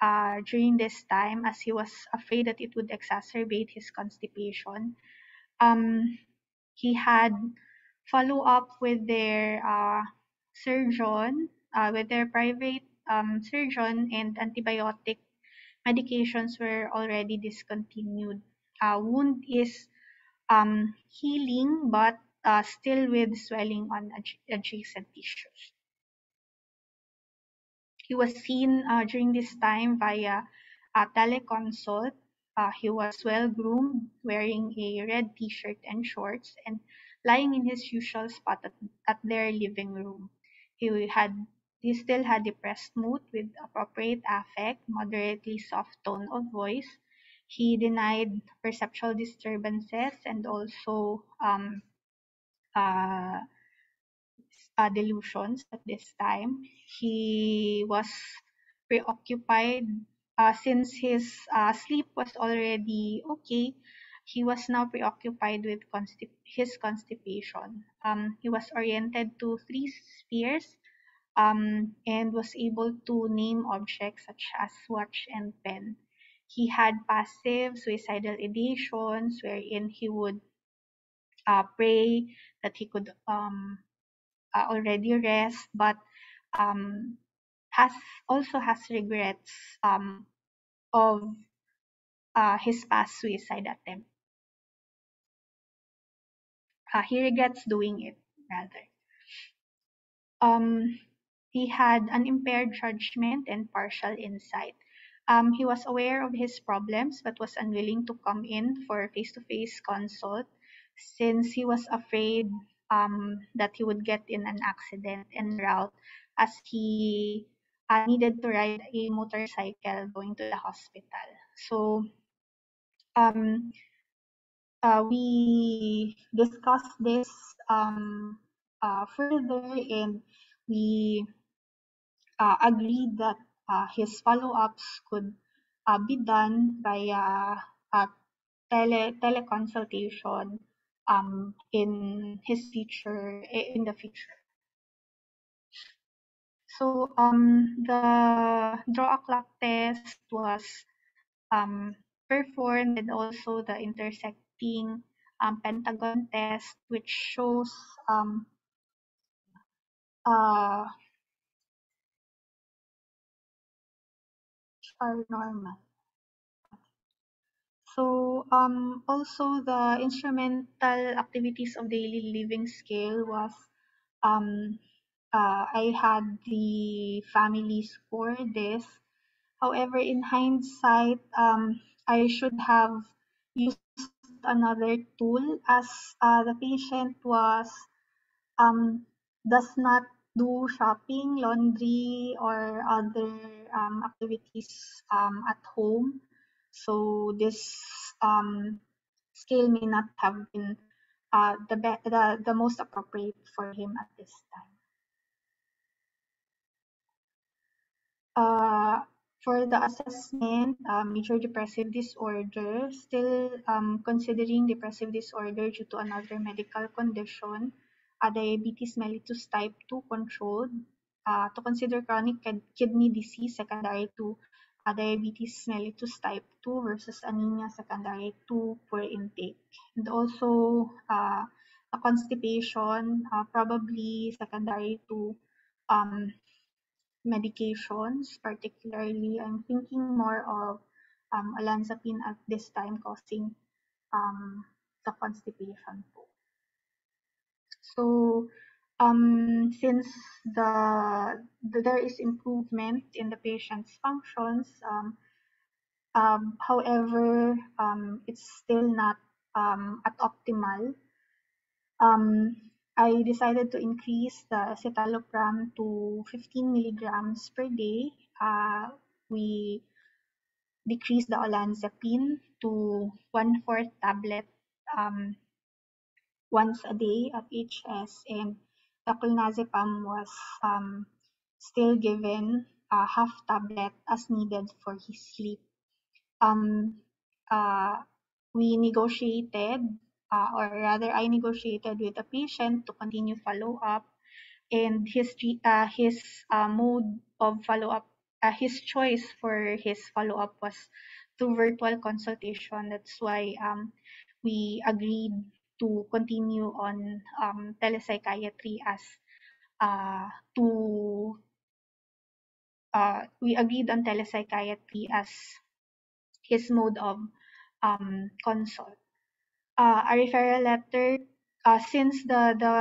uh, during this time as he was afraid that it would exacerbate his constipation. Um, he had follow up with their uh, surgeon, uh, with their private um, surgeon and antibiotic medications were already discontinued. Uh, wound is um, healing but still with swelling on adjacent tissues. He was seen uh, during this time via a teleconsult. Uh, he was well groomed, wearing a red t-shirt and shorts, and lying in his usual spot at, at their living room. He had he still had depressed mood with appropriate affect, moderately soft tone of voice. He denied perceptual disturbances and also um, uh, uh, delusions at this time. He was preoccupied uh, since his uh, sleep was already okay. He was now preoccupied with constip his constipation. Um, he was oriented to three spheres um, and was able to name objects such as watch and pen. He had passive suicidal ideations wherein he would uh, pray that he could um, uh, already rest, but um, has also has regrets um, of uh, his past suicide attempt. Uh, he regrets doing it rather. Um, he had an impaired judgment and partial insight. Um, he was aware of his problems but was unwilling to come in for face-to-face consult since he was afraid um, that he would get in an accident en route as he uh, needed to ride a motorcycle going to the hospital. So um, uh, we discussed this um, uh, further and we uh, agreed that uh, his follow-ups could uh, be done via uh, tele teleconsultation um, in his future in the future. So um, the draw a clock test was um, performed and also the intersecting um, pentagon test, which shows um, uh, are normal. So um, also the instrumental activities of daily living scale was um, uh, I had the family score this. However, in hindsight, um, I should have used another tool as uh, the patient was um, does not do shopping, laundry, or other um, activities um, at home. So this um, scale may not have been uh, the, the, the most appropriate for him at this time. Uh, for the assessment, uh, major depressive disorder, still um, considering depressive disorder due to another medical condition, uh, diabetes mellitus type 2 controlled, uh, to consider chronic kidney disease secondary to diabetes mellitus type 2 versus anemia secondary to poor intake. And also uh, a constipation, uh, probably secondary to um, medications, particularly I'm thinking more of um, olanzapine at this time causing um, the constipation. So um, since the, the, there is improvement in the patient's functions, um, um, however, um, it's still not um, at optimal. I decided to increase the citalopram to 15 milligrams per day. Uh, we decreased the olanzapine to one-fourth tablet um, once a day at HS and clonazepam was um, still given a half tablet as needed for his sleep. Um, uh, we negotiated, uh, or rather I negotiated with the patient to continue follow-up and his, uh, his uh, mode of follow-up, uh, his choice for his follow-up was through virtual consultation. That's why um, we agreed to continue on um, telepsychiatry as uh, to uh, we agreed on telepsychiatry as his mode of um, consult. Uh, a referral letter, uh, since the the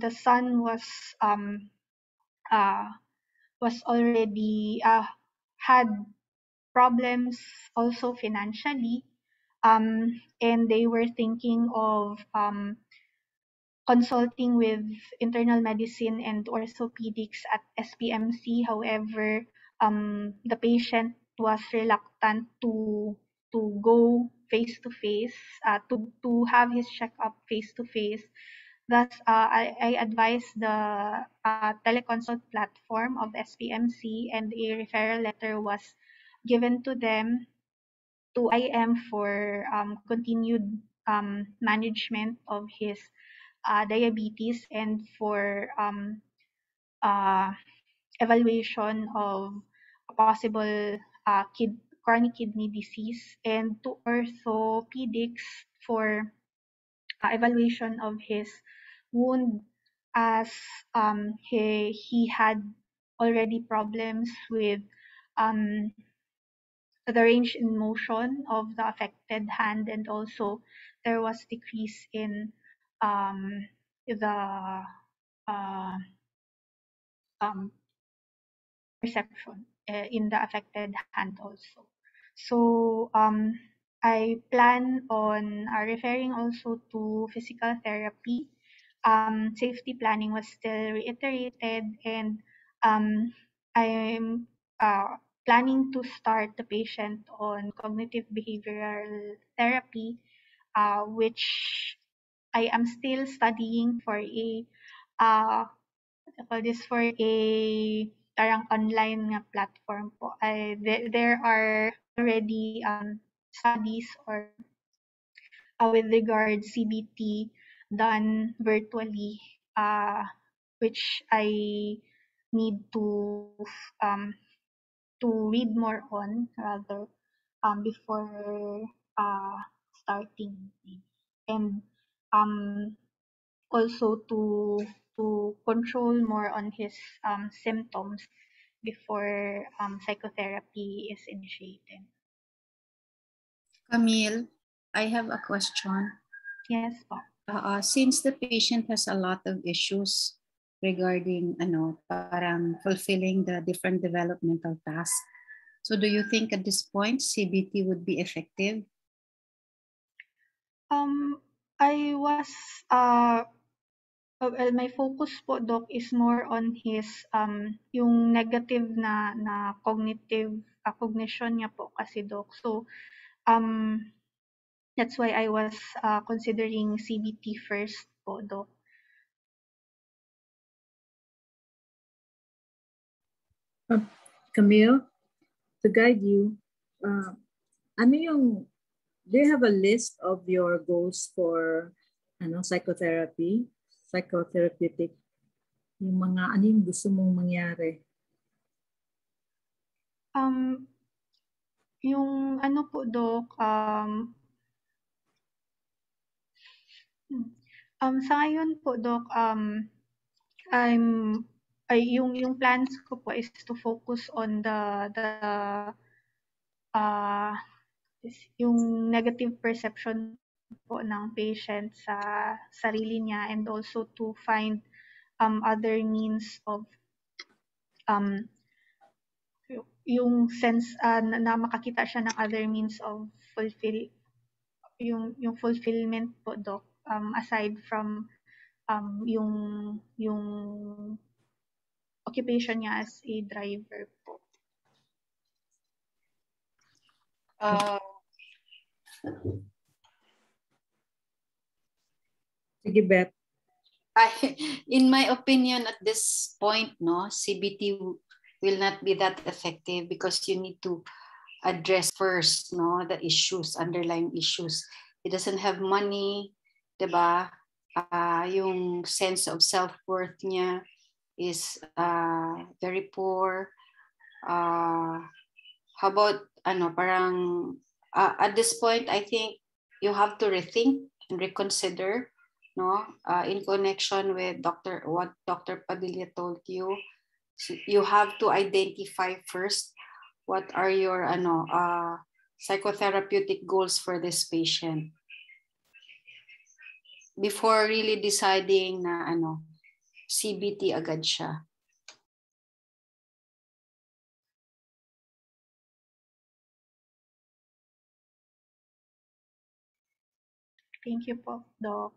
the son was um, uh, was already uh, had problems also financially, um, and they were thinking of um, consulting with internal medicine and orthopedics at SPMC. However, um, the patient was reluctant to to go face to face to to have his checkup face to face. Thus, uh, I, I advised the uh, teleconsult platform of SPMC and a referral letter was given to them to IM for um, continued um, management of his uh, diabetes and for um, uh, evaluation of possible uh, kid, chronic kidney disease and to orthopedics for uh, evaluation of his wound as um, he, he had already problems with um, the range in motion of the affected hand and also there was decrease in um, the uh, um, perception uh, in the affected hand also. So um, I plan on uh, referring also to physical therapy. Um, safety planning was still reiterated and um, I'm uh, planning to start the patient on cognitive behavioral therapy, uh, which I am still studying for a uh, what this for a parang online nga platform po. Th- there are already um, studies or uh, with regard CBT done virtually, uh, which I need to um, to read more on rather um, before uh, starting and um, also to to control more on his um, symptoms before um, psychotherapy is initiated. Camille, I have a question. Yes. Uh, since the patient has a lot of issues regarding ano, parang fulfilling the different developmental tasks, so do you think at this point CBT would be effective? Um, I was uh well, my focus po doc is more on his um yung negative na na cognitive uh, cognition niya po kasi doc. So um that's why I was uh, considering CBT first po doc. Uh, Camille, to guide you, uh, ano yung do you have a list of your goals for ano psychotherapy, psychotherapeutic? Yung mga ano yung gusto mong mangyari? Um yung ano po doc um um sa ngayon po doc um I'm ay yung yung plans ko po is to focus on the the uh yung negative perception po ng patient sa sarili niya and also to find um, other means of um, yung sense uh, na, na makakita siya ng other means of fulfill yung yung fulfillment po doc um, aside from um, yung yung occupation niya as a driver po. Uh, Sige, Beth. I, in my opinion, at this point, no, CBT will not be that effective because you need to address first, no, the issues, underlying issues. He doesn't have money, diba? Uh, yung sense of self-worth niya is uh, very poor. Uh, how about, ano, parang, uh, at this point, I think you have to rethink and reconsider no, uh, in connection with Dr. what Dr. Padilla told you, so you have to identify first what are your ano, uh, psychotherapeutic goals for this patient before really deciding na ano, CBT agad siya. Thank you po, Doc.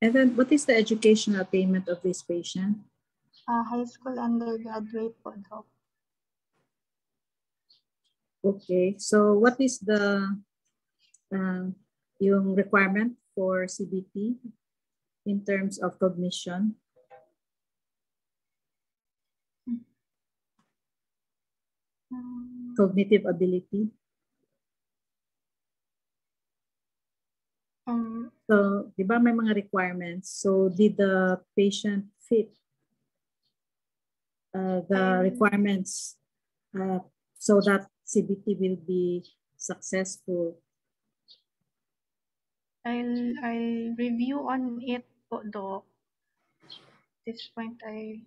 And then what is the educational attainment of this patient? Uh, high school undergraduate po, Doc. Okay, so what is the uh, yung requirement for CBT in terms of cognition? Cognitive ability? um, So, di ba may mga requirements? So, did the patient fit uh, the Um, requirements uh, so that CBT will be successful? I'll, I'll review on it po, Doc. This point, I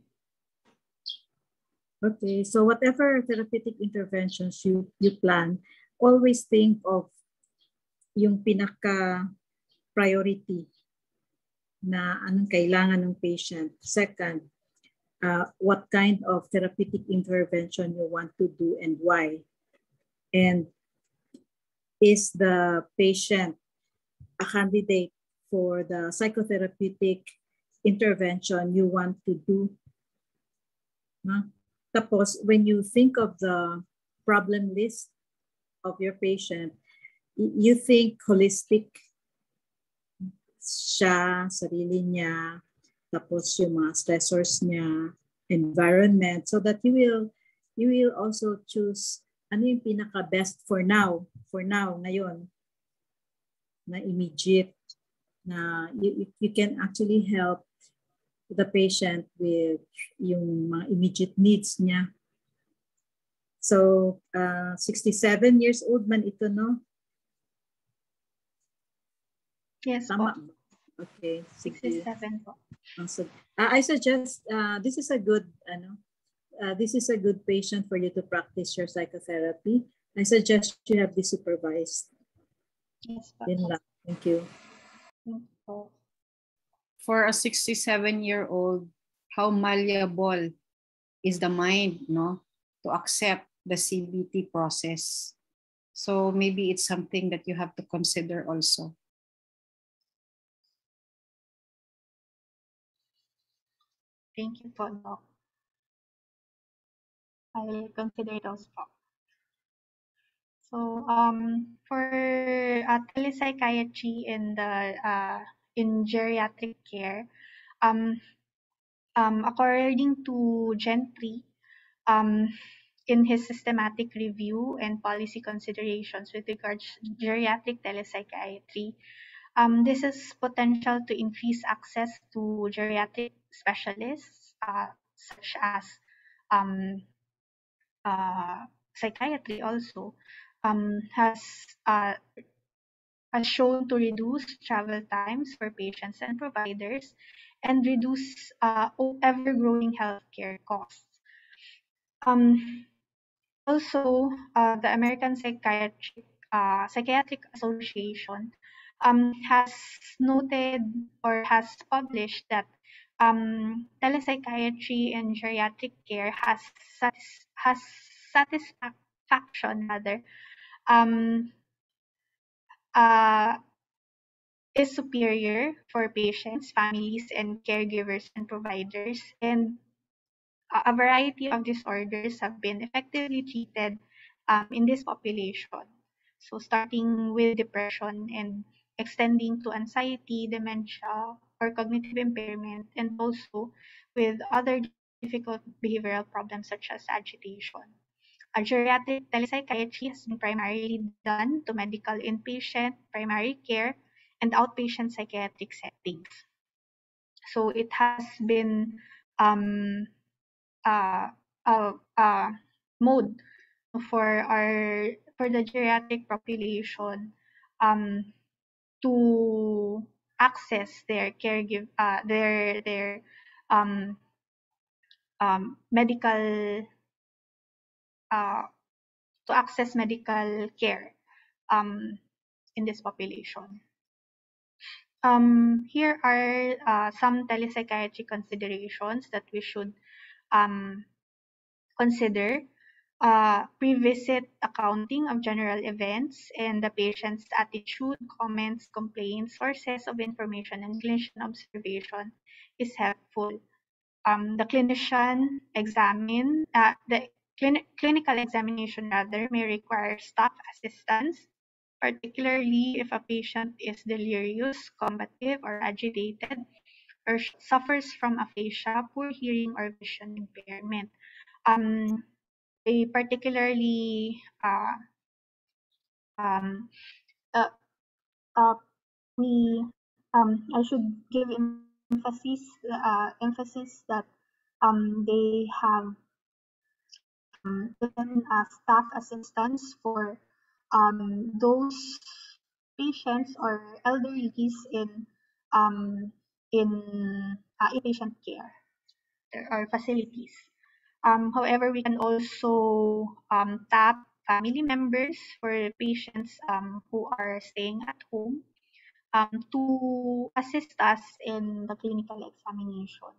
Okay, so whatever therapeutic interventions you, you plan, always think of yung pinaka priority na anong kailangan ng patient. Second, uh, what kind of therapeutic intervention you want to do and why. And is the patient a candidate for the psychotherapeutic intervention you want to do? No? Tapos, when you think of the problem list of your patient, you think holistic siya, sarili niya, tapos yung mga stressors niya, environment, so that you will you will also choose ano yung pinaka best for now, for now, ngayon, na immediate, na you, you- can actually help the patient with yung mga immediate needs niya. So, uh, 67 years old man ito, no? yes po, Tama. Okay. Sige. 67 po. Ang sug- Uh, I suggest uh, this is a good ano uh, this is a good patient for you to practice your psychotherapy. I suggest you have this supervised. Yes. Yun lang. Thank you. Thank you po. For a 67-year-old, how malleable is the mind, no, to accept the CBT process? So maybe it's something that you have to consider also. Thank you po, Doc. I'll consider those po. So, um, for uh, telepsychiatry in the uh, in geriatric care, um, um, according to Gentry, um, in his systematic review and policy considerations with regards to geriatric telepsychiatry, um, this is potential to increase access to geriatric specialists, uh, such as um, uh, psychiatry also, um, has uh, has shown to reduce travel times for patients and providers and reduce uh, ever-growing healthcare costs. Um, also, uh, the American Psychiatric uh, Psychiatric Association um, has noted or has published that um, telepsychiatry and geriatric care has has satisfaction rather um, uh, is superior for patients, families, and caregivers and providers, and a variety of disorders have been effectively treated um, in this population. So, starting with depression and extending to anxiety, dementia, or cognitive impairment, and also with other difficult behavioral problems such as agitation. A geriatric telepsychiatry has been primarily done to medical inpatient, primary care, and outpatient psychiatric settings. So it has been um, uh, uh, uh, mode for our for the geriatric population um, to access their caregiver, uh, their their um, um, medical uh, to access medical care um, in this population. Um, here are uh, some telepsychiatry considerations that we should um, consider. Uh, pre-visit accounting of general events and the patient's attitude, comments, complaints, sources of information, and clinician observation is helpful. Um, the clinician examine, uh, the clinical examination rather may require staff assistance particularly if a patient is delirious, combative, or agitated, or suffers from aphasia, poor hearing, or vision impairment. Um, a particularly uh, um, uh, uh, we um, I should give emphasis uh, emphasis that um, they have um, uh, staff assistance for um, those patients or elderlies in um, in uh, inpatient care or facilities. Um, however, we can also um, tap family members for patients um, who are staying at home to assist us in the clinical examination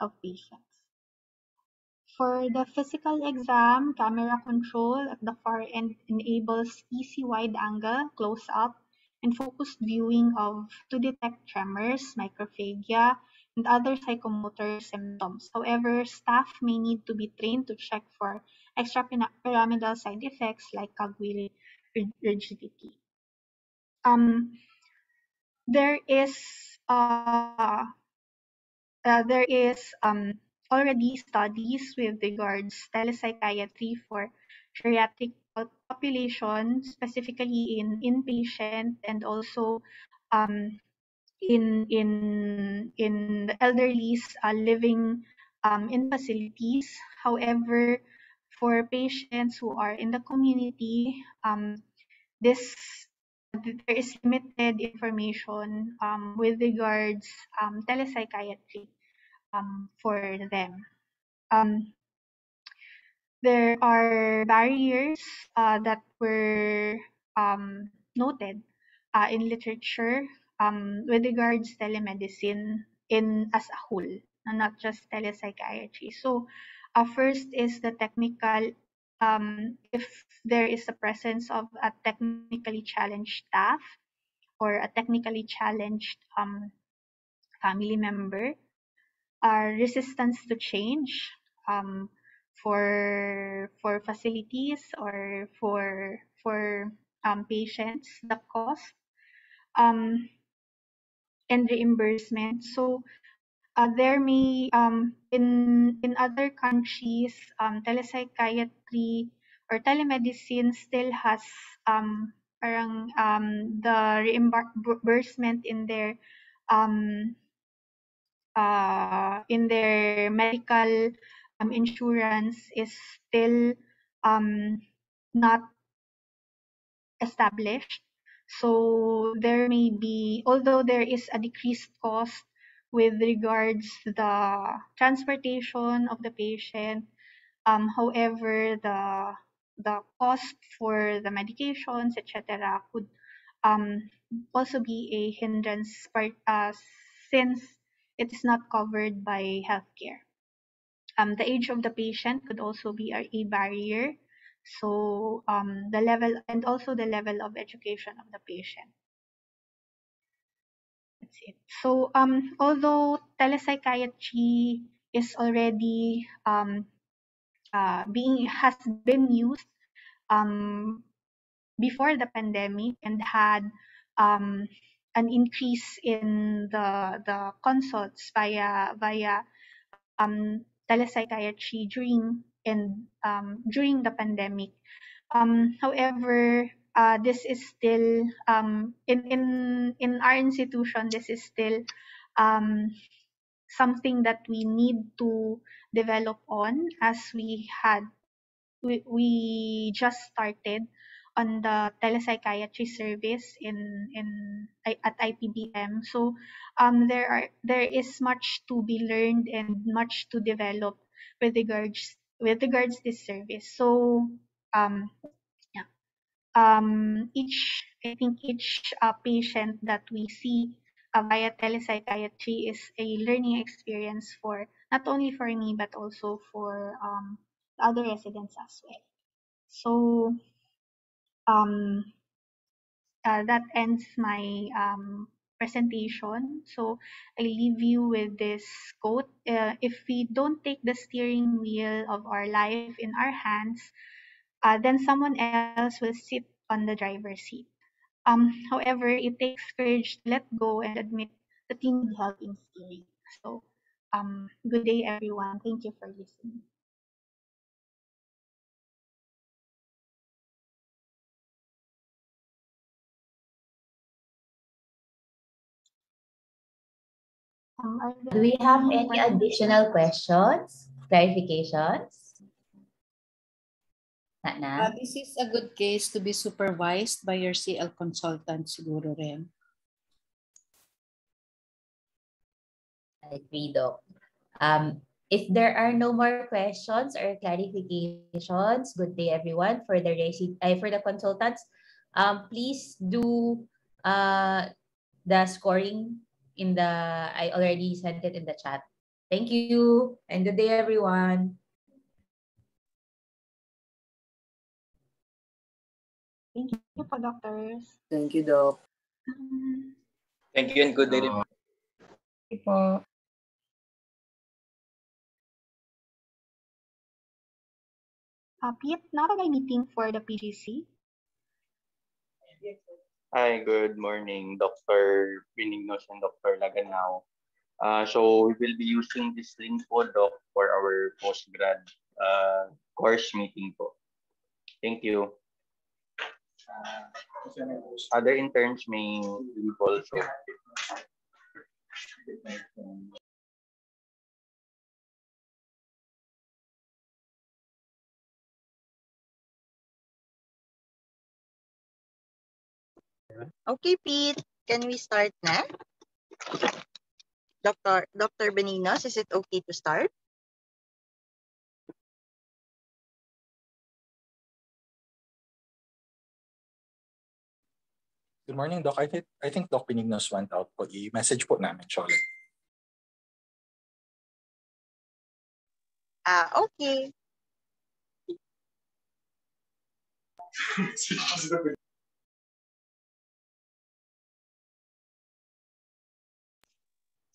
of patients. For the physical exam, camera control at the far end enables easy wide-angle, close-up, and focused viewing of to detect tremors, micrographia, and other psychomotor symptoms. However, staff may need to be trained to check for extrapyramidal side effects like cogwheel rigidity. Um, there is uh, uh, there is um, already studies with regards telepsychiatry for geriatric population, specifically in inpatient and also um, in in in the elderly uh, living um, in facilities. However, for patients who are in the community, um, this there is limited information um, with regards um, telepsychiatry um, for them. Um, there are barriers uh, that were um, noted uh, in literature um, with regards telemedicine in as a whole, and not just telepsychiatry. So, uh, first is the technical. Um, if there is a presence of a technically challenged staff or a technically challenged um, family member, uh, resistance to change um, for for facilities or for for um, patients, the cost um, and reimbursement. So uh, there may um, in in other countries um, telepsychiatry or telemedicine still has um, parang um, the reimbursement in their um, uh, in their medical um, insurance is still um, not established. So there may be, although there is a decreased cost with regards to the transportation of the patient, um, however, the the cost for the medications, etc., could um, also be a hindrance part, uh, since it is not covered by healthcare. Um, the age of the patient could also be a, barrier. So um, the level and also the level of education of the patient. That's it. So um, although telepsychiatry is already um, uh, being has been used um, before the pandemic and had um, an increase in the the consults via via um, telepsychiatry during and um, during the pandemic. Um, however, uh, this is still um, in in in our institution. This is still um, something that we need to develop on as we had we, we just started on the telepsychiatry service in in at IPBM. So um, there are there is much to be learned and much to develop with regards with regards this service. So um, yeah, um, each I think each uh, patient that we see uh, via telepsychiatry is a learning experience for not only for me but also for um, other residents as well. So um, uh, that ends my um, presentation. So I leave you with this quote. Uh, if we don't take the steering wheel of our life in our hands, uh, then someone else will sit on the driver's seat. Um, however, it takes courage to let go and admit that you need help in steering. So um, good day, everyone. Thank you for listening. Do we have any additional questions, clarifications? Not na? Uh, this is a good case to be supervised by your CL consultant siguro rin. I agree, Doc. Um, if there are no more questions or clarifications, good day everyone for the uh, for the consultants. Um, please do uh, the scoring in the, I already sent it in the chat. Thank you and good day everyone. Thank you po, doctors. Thank you, Doc. Thank you and good day. Thank you po. Uh, Pete, now that I'm meeting for the PGC. Hi, good morning, Dr. Benignos and Dr. Laganao. Uh, so we will be using this link po, Doc, for our postgrad uh, course meeting po. Thank you. Other interns may leave also. Okay, Pete. Can we start now? Dr. Dr. Benignos, is it okay to start? Good morning, Doc. I think, I think Doc Benignos went out po. I-message po namin siya ulit. Ah, okay.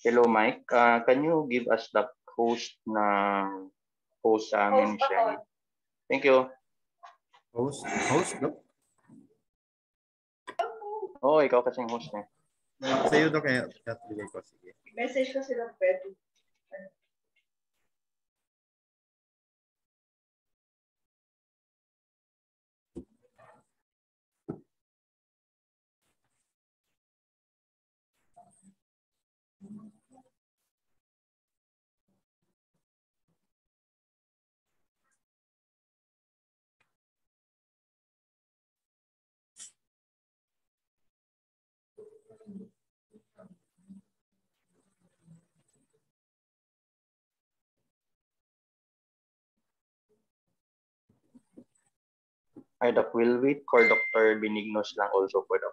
Hello, Mike. Uh, can you give us the host na host sa amin siya? Thank you. Host? Host, no? Oo, oh, ikaw kasing host niya. Sa'yo daw kaya chat bigay ko. Sige. Message ko sila pwede. Ay, Doc, will wait for Dr. Benignos lang also for Doc.